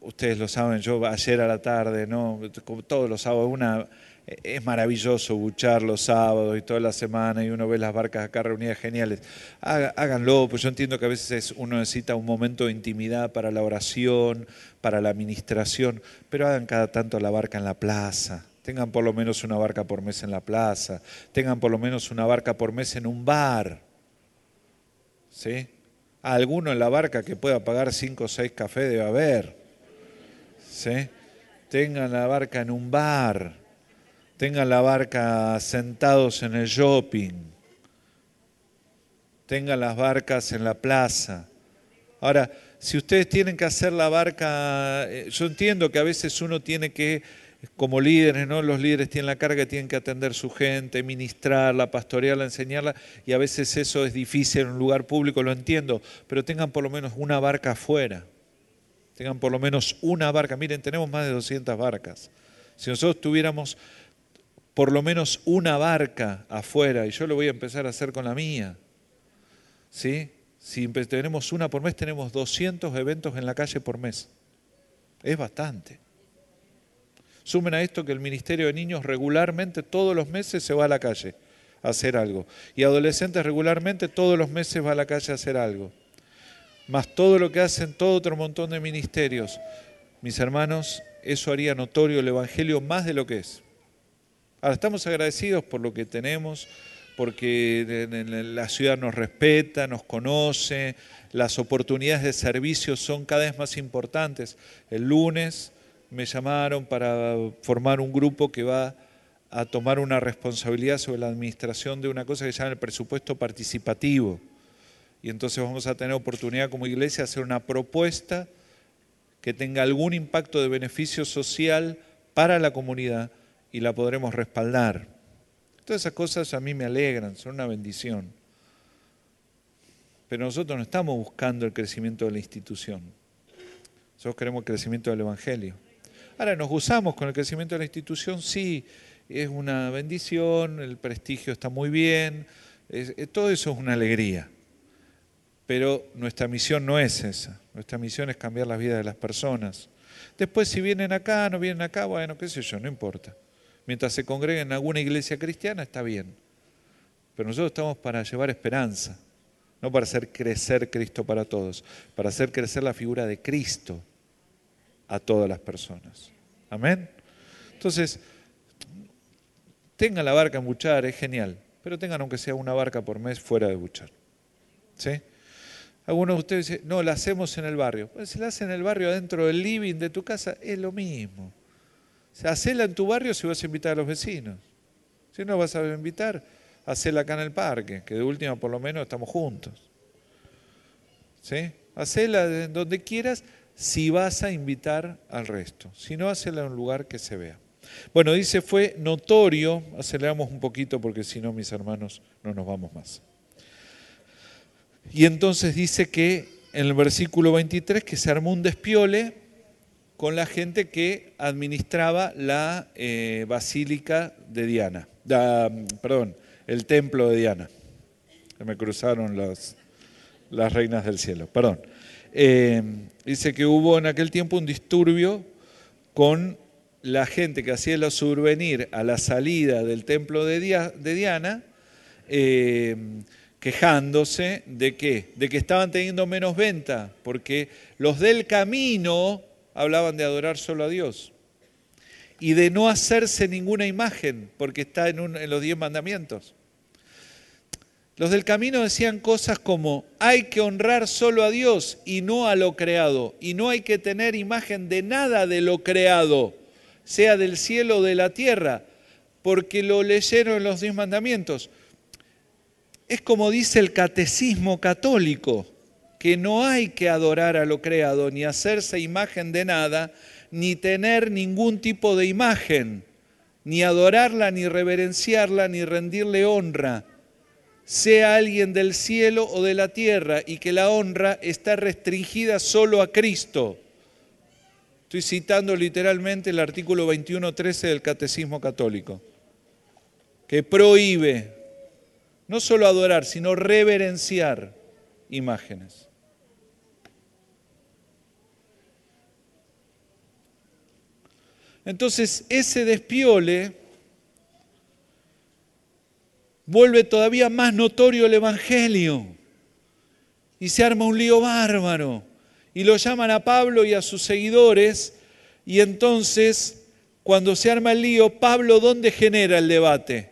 ustedes lo saben, yo ayer a la tarde, ¿no? todos los sábados, una es maravilloso buchar los sábados y toda la semana y uno ve las barcas acá reunidas geniales. Háganlo, pues yo entiendo que a veces uno necesita un momento de intimidad para la oración, para la administración, pero hagan cada tanto la barca en la plaza. Tengan por lo menos una barca por mes en la plaza. Tengan por lo menos una barca por mes en un bar. ¿Sí? alguno en la barca que pueda pagar cinco o seis cafés debe haber. ¿Sí? Tengan la barca en un bar tengan la barca sentados en el shopping, tengan las barcas en la plaza. Ahora, si ustedes tienen que hacer la barca, eh, yo entiendo que a veces uno tiene que, como líderes, ¿no? Los líderes tienen la carga, tienen que atender su gente, ministrarla, pastorearla, enseñarla, y a veces eso es difícil en un lugar público, lo entiendo, pero tengan por lo menos una barca afuera. Tengan por lo menos una barca. Miren, tenemos más de 200 barcas. Si nosotros tuviéramos por lo menos una barca afuera, y yo lo voy a empezar a hacer con la mía. ¿Sí? Si tenemos una por mes, tenemos 200 eventos en la calle por mes. Es bastante. Sumen a esto que el Ministerio de Niños regularmente todos los meses se va a la calle a hacer algo. Y adolescentes regularmente todos los meses va a la calle a hacer algo. Más todo lo que hacen todo otro montón de ministerios. Mis hermanos, eso haría notorio el Evangelio más de lo que es. Ahora, estamos agradecidos por lo que tenemos, porque la ciudad nos respeta, nos conoce, las oportunidades de servicio son cada vez más importantes. El lunes me llamaron para formar un grupo que va a tomar una responsabilidad sobre la administración de una cosa que se llama el presupuesto participativo. Y entonces vamos a tener oportunidad como iglesia de hacer una propuesta que tenga algún impacto de beneficio social para la comunidad y la podremos respaldar. Todas esas cosas a mí me alegran, son una bendición. Pero nosotros no estamos buscando el crecimiento de la institución. Nosotros queremos el crecimiento del Evangelio. Ahora, ¿nos gozamos con el crecimiento de la institución? Sí, es una bendición, el prestigio está muy bien, todo eso es una alegría. Pero nuestra misión no es esa. Nuestra misión es cambiar las vidas de las personas. Después, si vienen acá, no vienen acá, bueno, qué sé yo, no importa mientras se congreguen en alguna iglesia cristiana, está bien. Pero nosotros estamos para llevar esperanza, no para hacer crecer Cristo para todos, para hacer crecer la figura de Cristo a todas las personas. Amén. Entonces, tengan la barca en Buchar, es genial, pero tengan aunque sea una barca por mes fuera de Buchar. ¿Sí? Algunos de ustedes dicen, no, la hacemos en el barrio. Pues si la hacen en el barrio adentro del living de tu casa, es lo mismo. Hacela en tu barrio si vas a invitar a los vecinos. Si no vas a invitar, hacela acá en el parque, que de última por lo menos estamos juntos. ¿Sí? Hacela donde quieras si vas a invitar al resto. Si no, hacela en un lugar que se vea. Bueno, dice, fue notorio, aceleramos un poquito porque si no, mis hermanos, no nos vamos más. Y entonces dice que en el versículo 23 que se armó un despiole con la gente que administraba la eh, basílica de Diana, perdón, el templo de Diana. Me cruzaron las, las reinas del cielo, perdón. eh, dice que hubo en aquel tiempo un disturbio con la gente que hacía el souvenir a la salida del templo de, de Diana, eh, quejándose de qué? De que estaban teniendo menos venta, porque los del camino hablaban de adorar solo a Dios y de no hacerse ninguna imagen, porque está en, los diez mandamientos. Los del camino decían cosas como, hay que honrar solo a Dios y no a lo creado, y no hay que tener imagen de nada de lo creado, sea del cielo o de la tierra, porque lo leyeron en los diez mandamientos. Es como dice el catecismo católico, que no hay que adorar a lo creado, ni hacerse imagen de nada, ni tener ningún tipo de imagen, ni adorarla, ni reverenciarla, ni rendirle honra sea alguien del cielo o de la tierra y que la honra está restringida solo a Cristo. Estoy citando literalmente el artículo 21.13 del Catecismo Católico, que prohíbe no solo adorar, sino reverenciar imágenes. Entonces, ese despiole vuelve todavía más notorio el Evangelio y se arma un lío bárbaro y lo llaman a Pablo y a sus seguidores y entonces cuando se arma el lío, Pablo, ¿dónde genera el debate?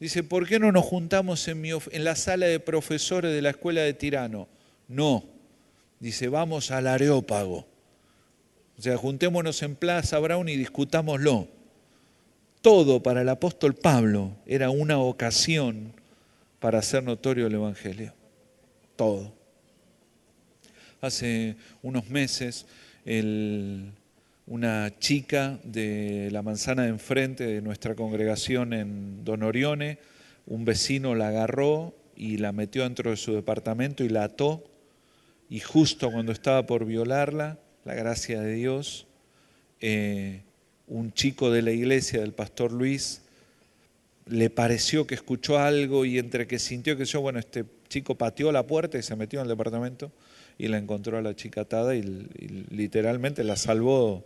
Dice, ¿por qué no nos juntamos en, en la sala de profesores de la escuela de Tirano? No, dice, vamos al Areópago. O sea, juntémonos en Plaza Brown y discutámoslo. Todo para el apóstol Pablo era una ocasión para hacer notorio el Evangelio. Todo. Hace unos meses una chica de la manzana de enfrente de nuestra congregación en Don Orione, un vecino la agarró y la metió dentro de su departamento y la ató. Y justo cuando estaba por violarla, la gracia de Dios, eh, un chico de la iglesia del pastor Luis le pareció que escuchó algo y entre que sintió que yo, bueno, este chico pateó la puerta y se metió en el departamento y la encontró a la chica atada y, literalmente la salvó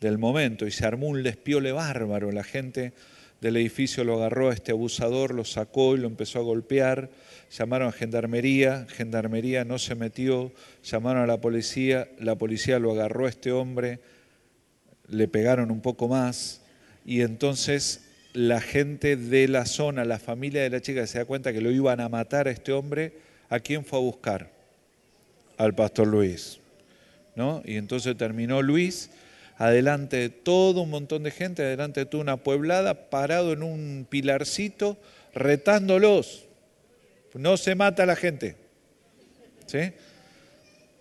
del momento y se armó un despiole bárbaro. La gente del edificio lo agarró a este abusador, lo sacó y lo empezó a golpear. Llamaron a gendarmería, gendarmería no se metió, llamaron a la policía, la policía lo agarró a este hombre, le pegaron un poco más y entonces la gente de la zona, la familia de la chica se da cuenta que lo iban a matar a este hombre, ¿a quién fue a buscar? Al pastor Luis. ¿no? Y entonces terminó Luis adelante de todo un montón de gente, adelante de toda una pueblada, parado en un pilarcito, retándolos. No se mata la gente. ¿Sí?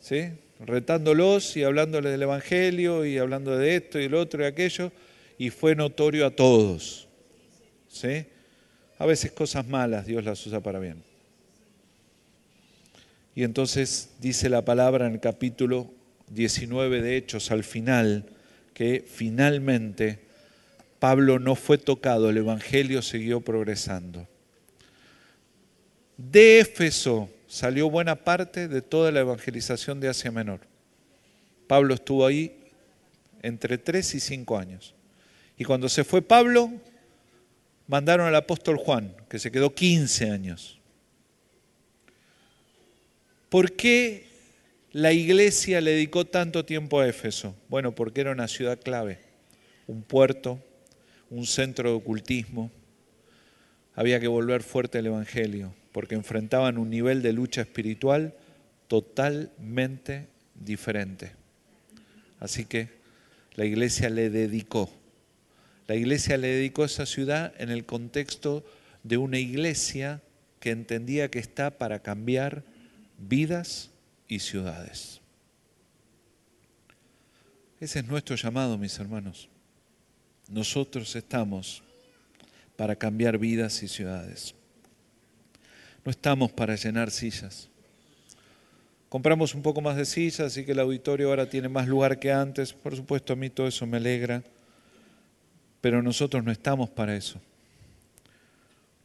¿Sí? retándolos y hablándoles del Evangelio y hablando de esto y el otro y aquello, y fue notorio a todos. ¿Sí? A veces cosas malas Dios las usa para bien. Y entonces dice la palabra en el capítulo 19 de Hechos, al final, que finalmente Pablo no fue tocado, el Evangelio siguió progresando. De Éfeso salió buena parte de toda la evangelización de Asia Menor. Pablo estuvo ahí entre tres y cinco años. Y cuando se fue Pablo, mandaron al apóstol Juan, que se quedó 15 años. ¿Por qué la iglesia le dedicó tanto tiempo a Éfeso? Bueno, porque era una ciudad clave, un puerto, un centro de ocultismo. Había que volver fuerte el Evangelio porque enfrentaban un nivel de lucha espiritual totalmente diferente. Así que la iglesia le dedicó. La iglesia le dedicó a esa ciudad en el contexto de una iglesia que entendía que está para cambiar vidas y ciudades. Ese es nuestro llamado, mis hermanos. Nosotros estamos para cambiar vidas y ciudades. No estamos para llenar sillas. Compramos un poco más de sillas, así que el auditorio ahora tiene más lugar que antes. Por supuesto, a mí todo eso me alegra, pero nosotros no estamos para eso.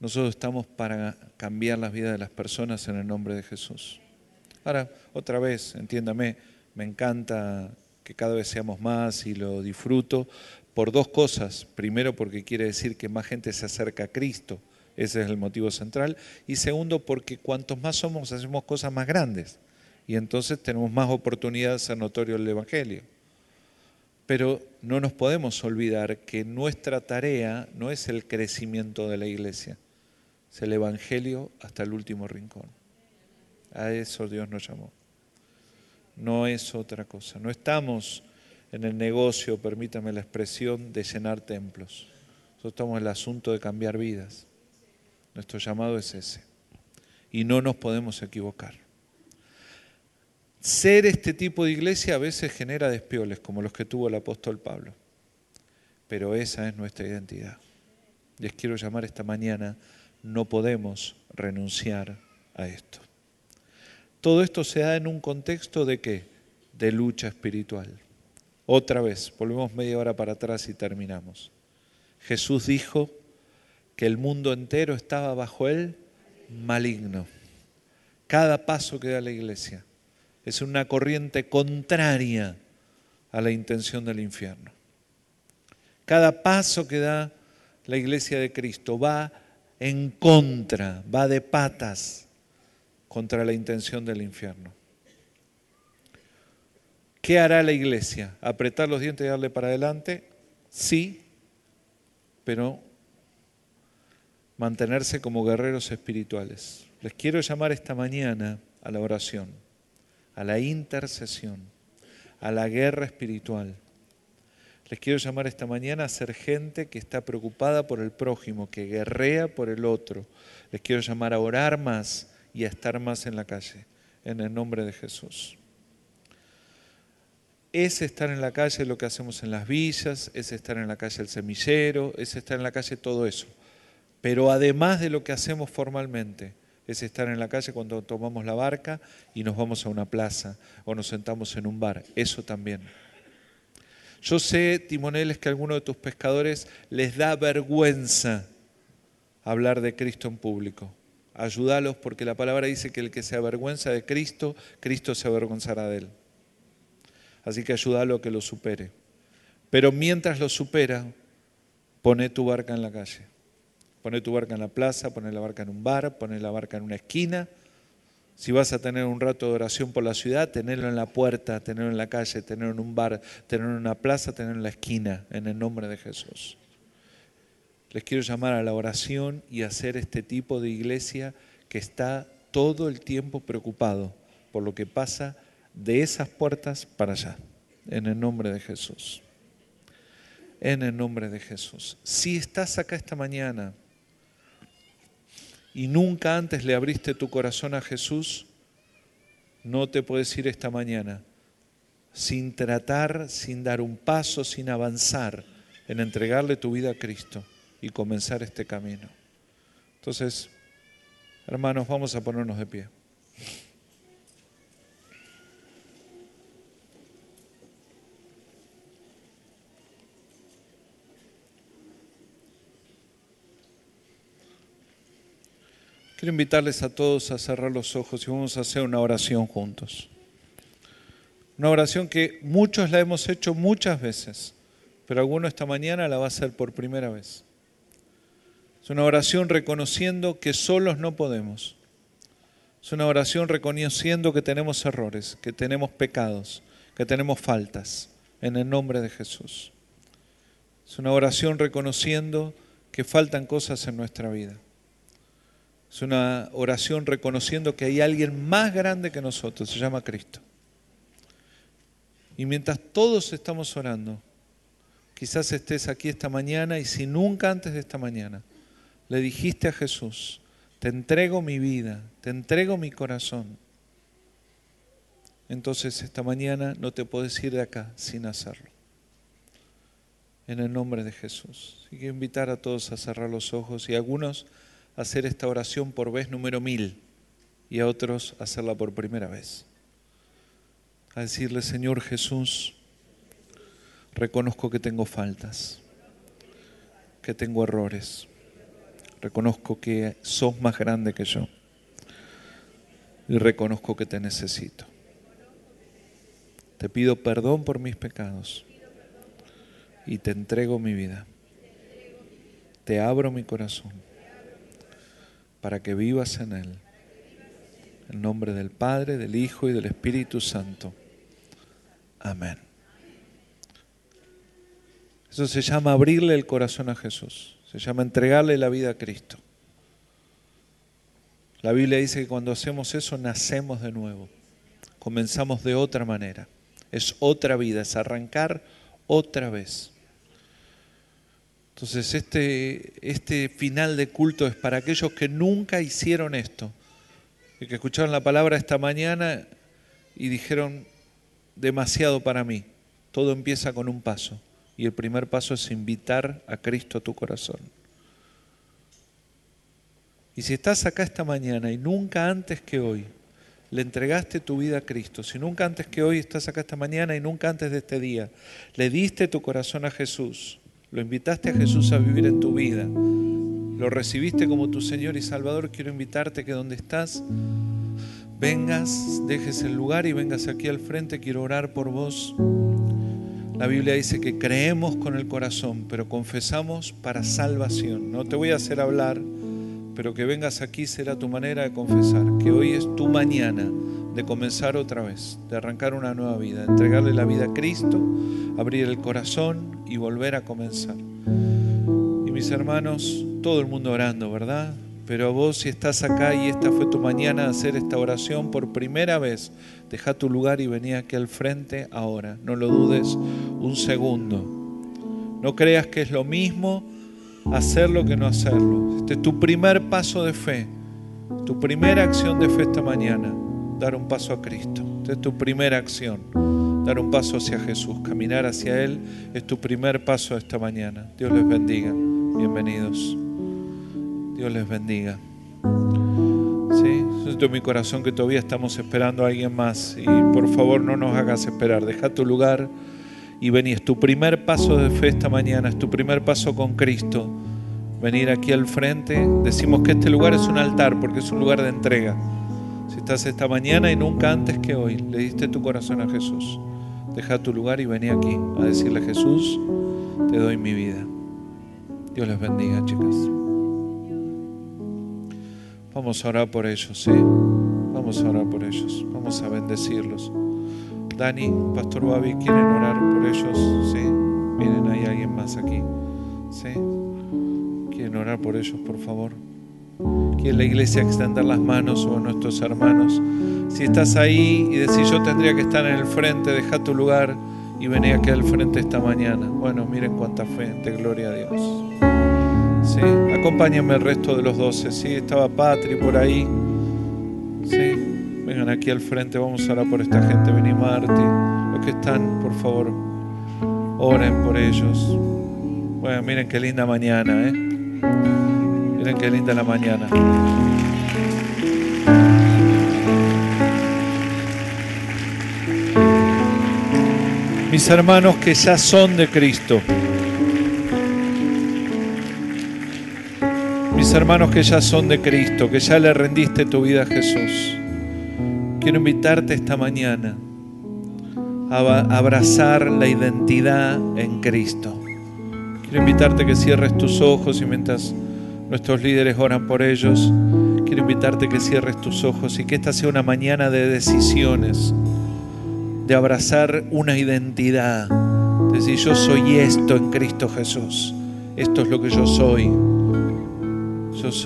Nosotros estamos para cambiar las vidas de las personas en el nombre de Jesús. Ahora, otra vez, entiéndame, me encanta que cada vez seamos más y lo disfruto por dos cosas. Primero, porque quiere decir que más gente se acerca a Cristo, ese es el motivo central. Y segundo, porque cuantos más somos, hacemos cosas más grandes. Y entonces tenemos más oportunidad de hacer notorio el Evangelio. Pero no nos podemos olvidar que nuestra tarea no es el crecimiento de la iglesia, es el Evangelio hasta el último rincón. A eso Dios nos llamó. No es otra cosa. No estamos en el negocio, permítame la expresión, de llenar templos. Nosotros estamos en el asunto de cambiar vidas. Nuestro llamado es ese. Y no nos podemos equivocar. Ser este tipo de iglesia a veces genera despioles, como los que tuvo el apóstol Pablo. Pero esa es nuestra identidad. Les quiero llamar esta mañana, no podemos renunciar a esto. Todo esto se da en un contexto de qué? De lucha espiritual. Otra vez, volvemos media hora para atrás y terminamos. Jesús dijo que el mundo entero estaba bajo el maligno. Cada paso que da la iglesia es una corriente contraria a la intención del infierno. Cada paso que da la iglesia de Cristo va en contra, va de patas contra la intención del infierno. ¿Qué hará la iglesia? ¿Apretar los dientes y darle para adelante? Sí, pero mantenerse como guerreros espirituales. Les quiero llamar esta mañana a la oración a la intercesión, a la guerra espiritual. Les quiero llamar esta mañana a ser gente que está preocupada por el prójimo, que guerrea por el otro. Les quiero llamar a orar más y a estar más en la calle, en el nombre de Jesús. Es estar en la calle lo que hacemos en las villas, es estar en la calle el semillero, es estar en la calle todo eso. Pero además de lo que hacemos formalmente, es estar en la calle cuando tomamos la barca y nos vamos a una plaza o nos sentamos en un bar. Eso también. Yo sé, Timoneles, que a algunos de tus pescadores les da vergüenza hablar de Cristo en público. Ayúdalos porque la palabra dice que el que se avergüenza de Cristo, Cristo se avergonzará de él. Así que ayúdalo a que lo supere. Pero mientras lo supera, pone tu barca en la calle. Pone tu barca en la plaza, pone la barca en un bar, pone la barca en una esquina. Si vas a tener un rato de oración por la ciudad, tenerlo en la puerta, tenerlo en la calle, tenerlo en un bar, tenerlo en una plaza, tenerlo en la esquina, en el nombre de Jesús. Les quiero llamar a la oración y hacer este tipo de iglesia que está todo el tiempo preocupado por lo que pasa de esas puertas para allá, en el nombre de Jesús. En el nombre de Jesús. Si estás acá esta mañana y nunca antes le abriste tu corazón a Jesús, no te puedes ir esta mañana sin tratar, sin dar un paso, sin avanzar en entregarle tu vida a Cristo y comenzar este camino. Entonces, hermanos, vamos a ponernos de pie. Quiero invitarles a todos a cerrar los ojos y vamos a hacer una oración juntos. Una oración que muchos la hemos hecho muchas veces, pero alguno esta mañana la va a hacer por primera vez. Es una oración reconociendo que solos no podemos. Es una oración reconociendo que tenemos errores, que tenemos pecados, que tenemos faltas, en el nombre de Jesús. Es una oración reconociendo que faltan cosas en nuestra vida. Es una oración reconociendo que hay alguien más grande que nosotros, se llama Cristo. Y mientras todos estamos orando, quizás estés aquí esta mañana y si nunca antes de esta mañana le dijiste a Jesús, te entrego mi vida, te entrego mi corazón, entonces esta mañana no te puedes ir de acá sin hacerlo. En el nombre de Jesús. Y quiero invitar a todos a cerrar los ojos y algunos hacer esta oración por vez número mil y a otros hacerla por primera vez. A decirle, Señor Jesús, reconozco que tengo faltas, que tengo errores, reconozco que sos más grande que yo. y reconozco que te necesito. Te pido perdón por mis pecados y te entrego mi vida. Te abro mi corazón para que vivas en él. En nombre del Padre, del Hijo y del Espíritu Santo. Amén. Eso se llama abrirle el corazón a Jesús. Se llama entregarle la vida a Cristo. La Biblia dice que cuando hacemos eso nacemos de nuevo. Comenzamos de otra manera. Es otra vida, es arrancar otra vez. Entonces este, este final de culto es para aquellos que nunca hicieron esto y que escucharon la palabra esta mañana y dijeron demasiado para mí. Todo empieza con un paso. Y el primer paso es invitar a Cristo a tu corazón. Y si estás acá esta mañana y nunca antes que hoy le entregaste tu vida a Cristo, si nunca antes que hoy estás acá esta mañana y nunca antes de este día le diste tu corazón a Jesús, lo invitaste a Jesús a vivir en tu vida, lo recibiste como tu Señor y Salvador, quiero invitarte que donde estás vengas, dejes el lugar y vengas aquí al frente, quiero orar por vos. La Biblia dice que creemos con el corazón, pero confesamos para salvación. No te voy a hacer hablar, pero que vengas aquí será tu manera de confesar, que hoy es tu mañana de comenzar otra vez, de arrancar una nueva vida, entregarle la vida a Cristo, abrir el corazón y volver a comenzar. Y mis hermanos, todo el mundo orando, ¿verdad? Pero a vos si estás acá y esta fue tu mañana de hacer esta oración por primera vez, deja tu lugar y vení aquí al frente ahora. No lo dudes un segundo. No creas que es lo mismo hacerlo que no hacerlo. Este es tu primer paso de fe, tu primera acción de fe esta mañana, dar un paso a Cristo. Esta es tu primera acción, dar un paso hacia Jesús, caminar hacia Él es tu primer paso esta mañana. Dios les bendiga. Bienvenidos. Dios les bendiga. Siento en mi corazón que todavía estamos esperando a alguien más y por favor no nos hagas esperar. Deja tu lugar y vení. Es tu primer paso de fe esta mañana, es tu primer paso con Cristo. Venir aquí al frente. Decimos que este lugar es un altar porque es un lugar de entrega. Si estás esta mañana y nunca antes que hoy le diste tu corazón a Jesús, deja tu lugar y vení aquí a decirle a Jesús, te doy mi vida. Dios les bendiga, chicas. Vamos a orar por ellos, ¿sí? Vamos a orar por ellos. Vamos a bendecirlos. Dani, Pastor Babi, ¿quieren orar por ellos? ¿Sí? Miren, hay alguien más aquí. ¿Sí? ¿Quieren orar por ellos, por favor? Quiere la iglesia extender las manos o nuestros hermanos. Si estás ahí y decís yo tendría que estar en el frente, deja tu lugar y vení aquí al frente esta mañana. Bueno, miren cuánta fe, de gloria a Dios. Sí, acompáñenme el resto de los doce. Sí, estaba Patri por ahí. Sí, vengan aquí al frente, vamos a orar por esta gente. Vení Marti. Los que están, por favor, oren por ellos. Bueno, miren qué linda mañana, ¿eh? Miren qué linda la mañana. Mis hermanos que ya son de Cristo. Mis hermanos que ya son de Cristo, que ya le rendiste tu vida a Jesús. Quiero invitarte esta mañana a abrazar la identidad en Cristo. Quiero invitarte que cierres tus ojos y mientras nuestros líderes oran por ellos, quiero invitarte que cierres tus ojos y que esta sea una mañana de decisiones, de abrazar una identidad, de decir yo soy esto en Cristo Jesús, esto es lo que yo soy,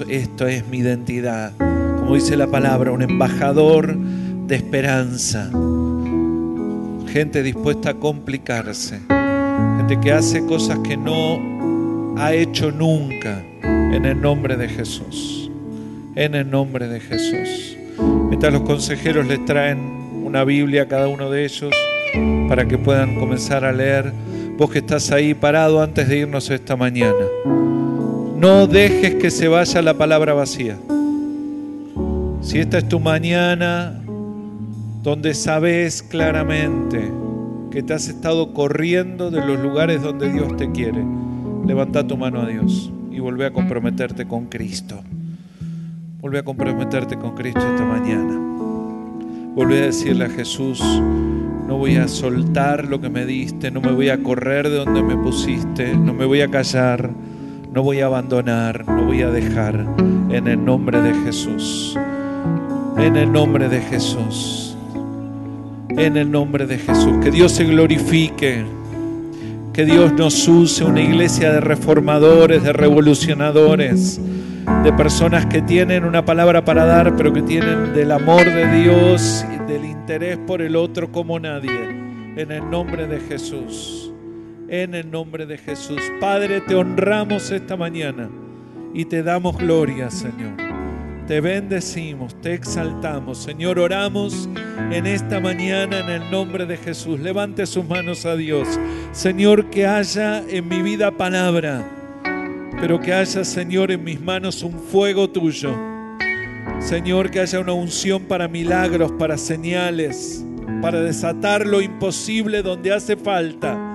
esto es mi identidad, como dice la palabra, un embajador de esperanza, gente dispuesta a complicarse, gente que hace cosas que no ha hecho nunca en el nombre de Jesús. En el nombre de Jesús. Mientras los consejeros les traen una Biblia a cada uno de ellos para que puedan comenzar a leer. Vos que estás ahí parado antes de irnos esta mañana. No dejes que se vaya la palabra vacía. Si esta es tu mañana donde sabes claramente que te has estado corriendo de los lugares donde Dios te quiere, levanta tu mano a Dios y vuelve a comprometerte con Cristo. Vuelve a comprometerte con Cristo esta mañana. Volvé a decirle a Jesús, no voy a soltar lo que me diste, no me voy a correr de donde me pusiste, no me voy a callar, no voy a abandonar, no voy a dejar. En el nombre de Jesús. En el nombre de Jesús. En el nombre de Jesús. Que Dios se glorifique. Que Dios nos use una iglesia de reformadores, de revolucionadores, de personas que tienen una palabra para dar, pero que tienen del amor de Dios y del interés por el otro como nadie. En el nombre de Jesús. En el nombre de Jesús. Padre, te honramos esta mañana y te damos gloria, Señor. Te bendecimos, te exaltamos. Señor, oramos en esta mañana en el nombre de Jesús. Levante sus manos a Dios. Señor, que haya en mi vida palabra, pero que haya, Señor, en mis manos un fuego tuyo. Señor, que haya una unción para milagros, para señales, para desatar lo imposible donde hace falta.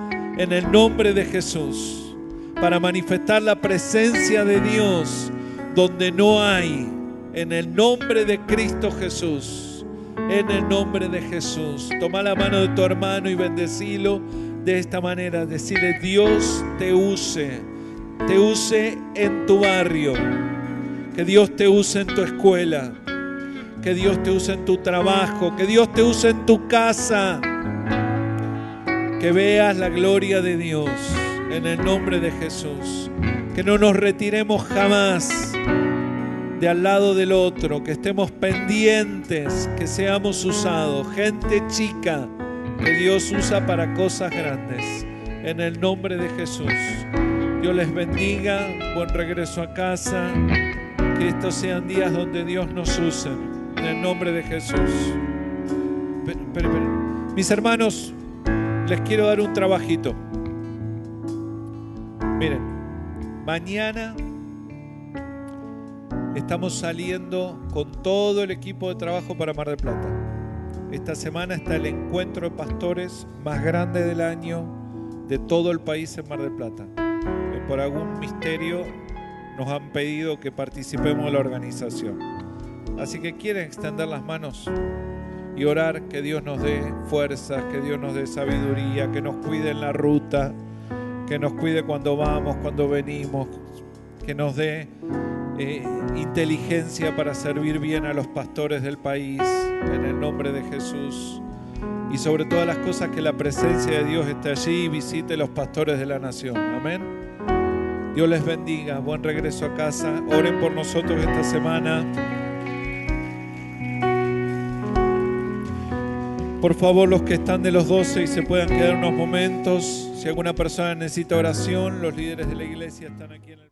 En el nombre de Jesús, para manifestar la presencia de Dios donde no hay en el nombre de Cristo Jesús. En el nombre de Jesús. Toma la mano de tu hermano y bendecilo de esta manera. Decirle, Dios te use. Te use en tu barrio. Que Dios te use en tu escuela. Que Dios te use en tu trabajo. Que Dios te use en tu casa. Que veas la gloria de Dios. En el nombre de Jesús. Que no nos retiremos jamás de al lado del otro, que estemos pendientes, que seamos usados, gente chica que Dios usa para cosas grandes. En el nombre de Jesús. Dios les bendiga, buen regreso a casa, que estos sean días donde Dios nos use. En el nombre de Jesús. Mis hermanos, les quiero dar un trabajito. Miren, mañana Estamos saliendo con todo el equipo de trabajo para Mar del Plata. Esta semana está el encuentro de pastores más grande del año de todo el país en Mar del Plata. Por algún misterio nos han pedido que participemos en la organización. Así que quieren extender las manos y orar que Dios nos dé fuerzas, que Dios nos dé sabiduría, que nos cuide en la ruta, que nos cuide cuando vamos, cuando venimos, que nos dé eh, inteligencia para servir bien a los pastores del país, en el nombre de Jesús. Y sobre todas las cosas que la presencia de Dios esté allí y visite los pastores de la nación. Amén. Dios les bendiga. Buen regreso a casa. Oren por nosotros esta semana. Por favor, los que están de los 12 y se puedan quedar unos momentos, si alguna persona necesita oración, los líderes de la iglesia están aquí en el...